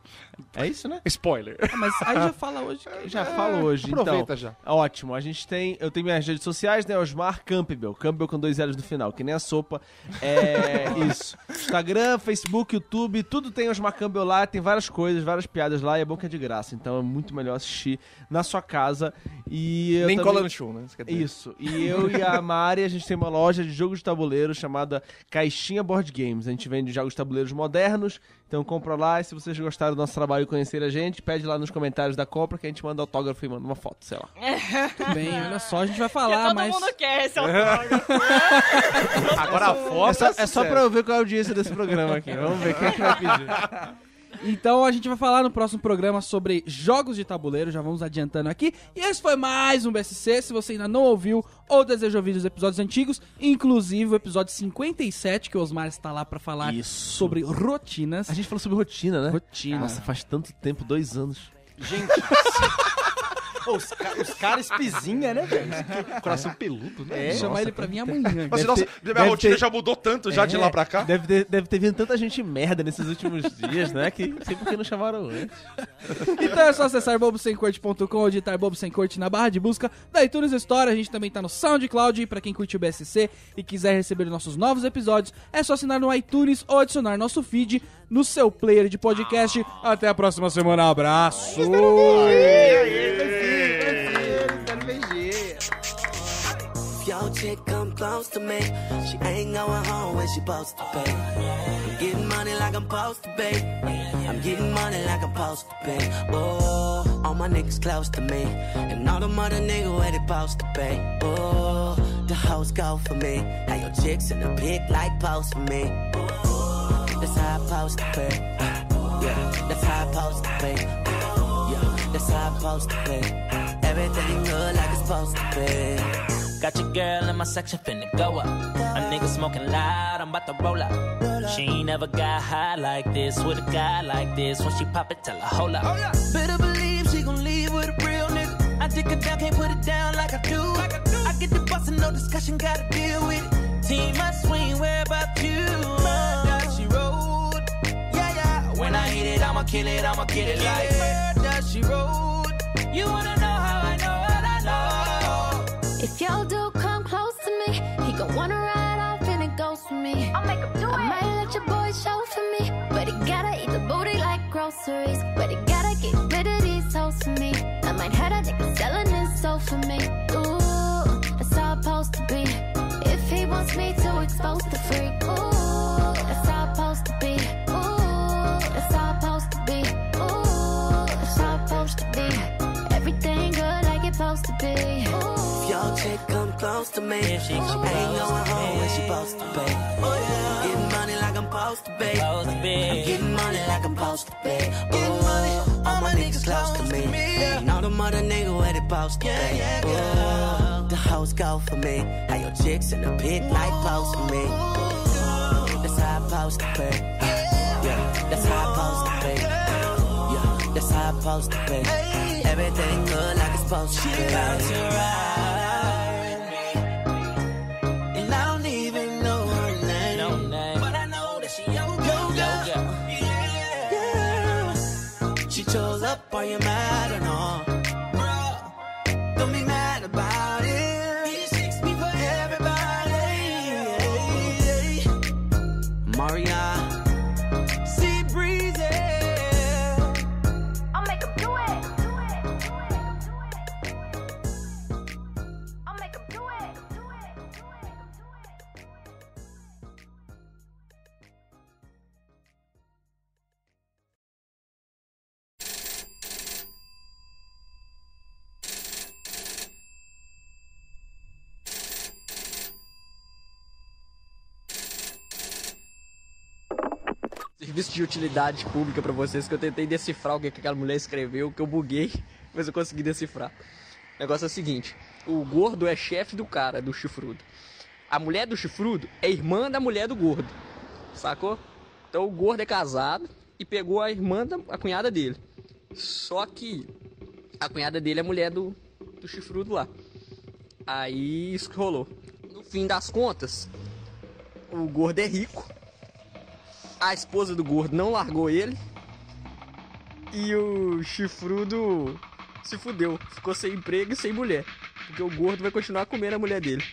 É isso, né? Spoiler. Ah, mas aí já fala hoje. que- Já falo hoje, Aproveita então. já. Ótimo, a gente tem. Eu tenho minhas redes sociais, né? Osmar Campbell. Campbell com dois L's no final, que nem a sopa. É isso. Instagram, Facebook, YouTube, tudo tem Osmar Campbell lá, tem várias coisas, várias piadas lá e é bom que é de graça. Então é muito melhor assistir na sua casa. E eu Nem também- cola no show, né? Você quer dizer. Isso. E eu e a Mari, a gente tem uma loja de jogos de tabuleiro chamada Caixinha Board Games. A gente vende jogos de tabuleiros modernos. Então compra lá e se vocês gostaram do nosso trabalho e conhecer a gente, pede lá nos comentários da compra que a gente manda autógrafo e manda uma foto, sei lá. Bem, olha só, a gente vai falar, todo mas. mundo quer esse autógrafo. Agora a foto É só, é só pra eu ver qual é a audiência desse programa aqui. Vamos ver quem é que vai pedir. Então a gente vai falar no próximo programa sobre jogos de tabuleiro, já vamos adiantando aqui. E esse foi mais um BSC. Se você ainda não ouviu ou deseja ouvir os episódios antigos, inclusive o episódio 57, que o Osmar está lá pra falar Isso. sobre rotinas. A gente falou sobre rotina, né? Rotina. Nossa, faz tanto tempo, dois anos. Pô, os, ca- os caras espizinha, né, velho? Coração peludo, né? É. chamar ele pra vir amanhã. Mas, nossa, ter- minha rotina ter- já mudou tanto já de É, lá pra cá. Deve ter, deve ter vindo tanta gente merda nesses últimos dias, né? Que sei por que não chamaram antes. Então é só acessar bobosemcorte.com ou digitar Bobo Sem Corte na barra de busca da iTunes Store. A gente também tá no SoundCloud. E pra quem curte o BSC e quiser receber nossos novos episódios, é só assinar no iTunes ou adicionar nosso feed no seu player de podcast. Até a próxima semana. Abraço! If your chick come close to me, she ain't going home when she supposed to pay. I'm getting money like I'm supposed to pay. I'm getting money like I'm supposed to pay. Oh, all my niggas close to me, and all the mother niggas where they supposed to pay. Oh, the hoes go for me. Now your chicks in the pic like post for me. Oh, that's how I supposed to pay. Yeah, that's how I supposed to pay. Yeah, that's how I supposed to pay. Everything good like it's supposed to be. Got your girl in my section finna go up. A nigga smoking loud, I'm about to roll up. She ain't never got high like this with a guy like this. When she pop it, tell her hold up. Oh, Better believe she gon' leave with a real nigga. I dick her down, can't put it down like I do. I get the bustin', no discussion, gotta deal with it. Team my swing, where about you? When I hit it, I'ma kill it, I'ma kill it like where does she road? You wanna know how I know what I know? If your dude come close to me, he gon' wanna ride off and it goes for me. I'll make him do I might let your boy show for me, but he gotta eat the booty like groceries. But he gotta get rid of these hoes for me. I might have a nigga selling his soul for me. Ooh, that's how it's supposed to be. If he wants me to expose the freak, ooh, supposed to be. Everything good like it's supposed to be. Ooh. If your chick come close to me, she, ain't going home when she supposed to pay. Getting money like I'm supposed to pay. I'm getting money like I'm supposed to pay. Oh, all my niggas close to me. And all the mother niggas where they supposed to pay. Oh, the hoes go for me. How your chicks in the pic like post for me. That's how I'm supposed to pay. Yeah, that's how I'm supposed to pay. That's how I'm supposed to pay. Everything good like it's supposed to be. And utilidade pública pra vocês que eu tentei decifrar o que que aquela mulher escreveu, que eu buguei, mas eu consegui decifrar. O negócio é o seguinte: o gordo é chefe do cara, do chifrudo. A mulher do chifrudo é irmã da mulher do gordo. Sacou? Então o gordo é casado e pegou a irmã da a cunhada dele. Só que a cunhada dele é mulher do, do chifrudo lá. Aí isso que rolou. No fim das contas, o gordo é rico. A esposa do gordo não largou ele. E o chifrudo se fudeu. Ficou sem emprego e sem mulher. Porque o gordo vai continuar comendo a mulher dele.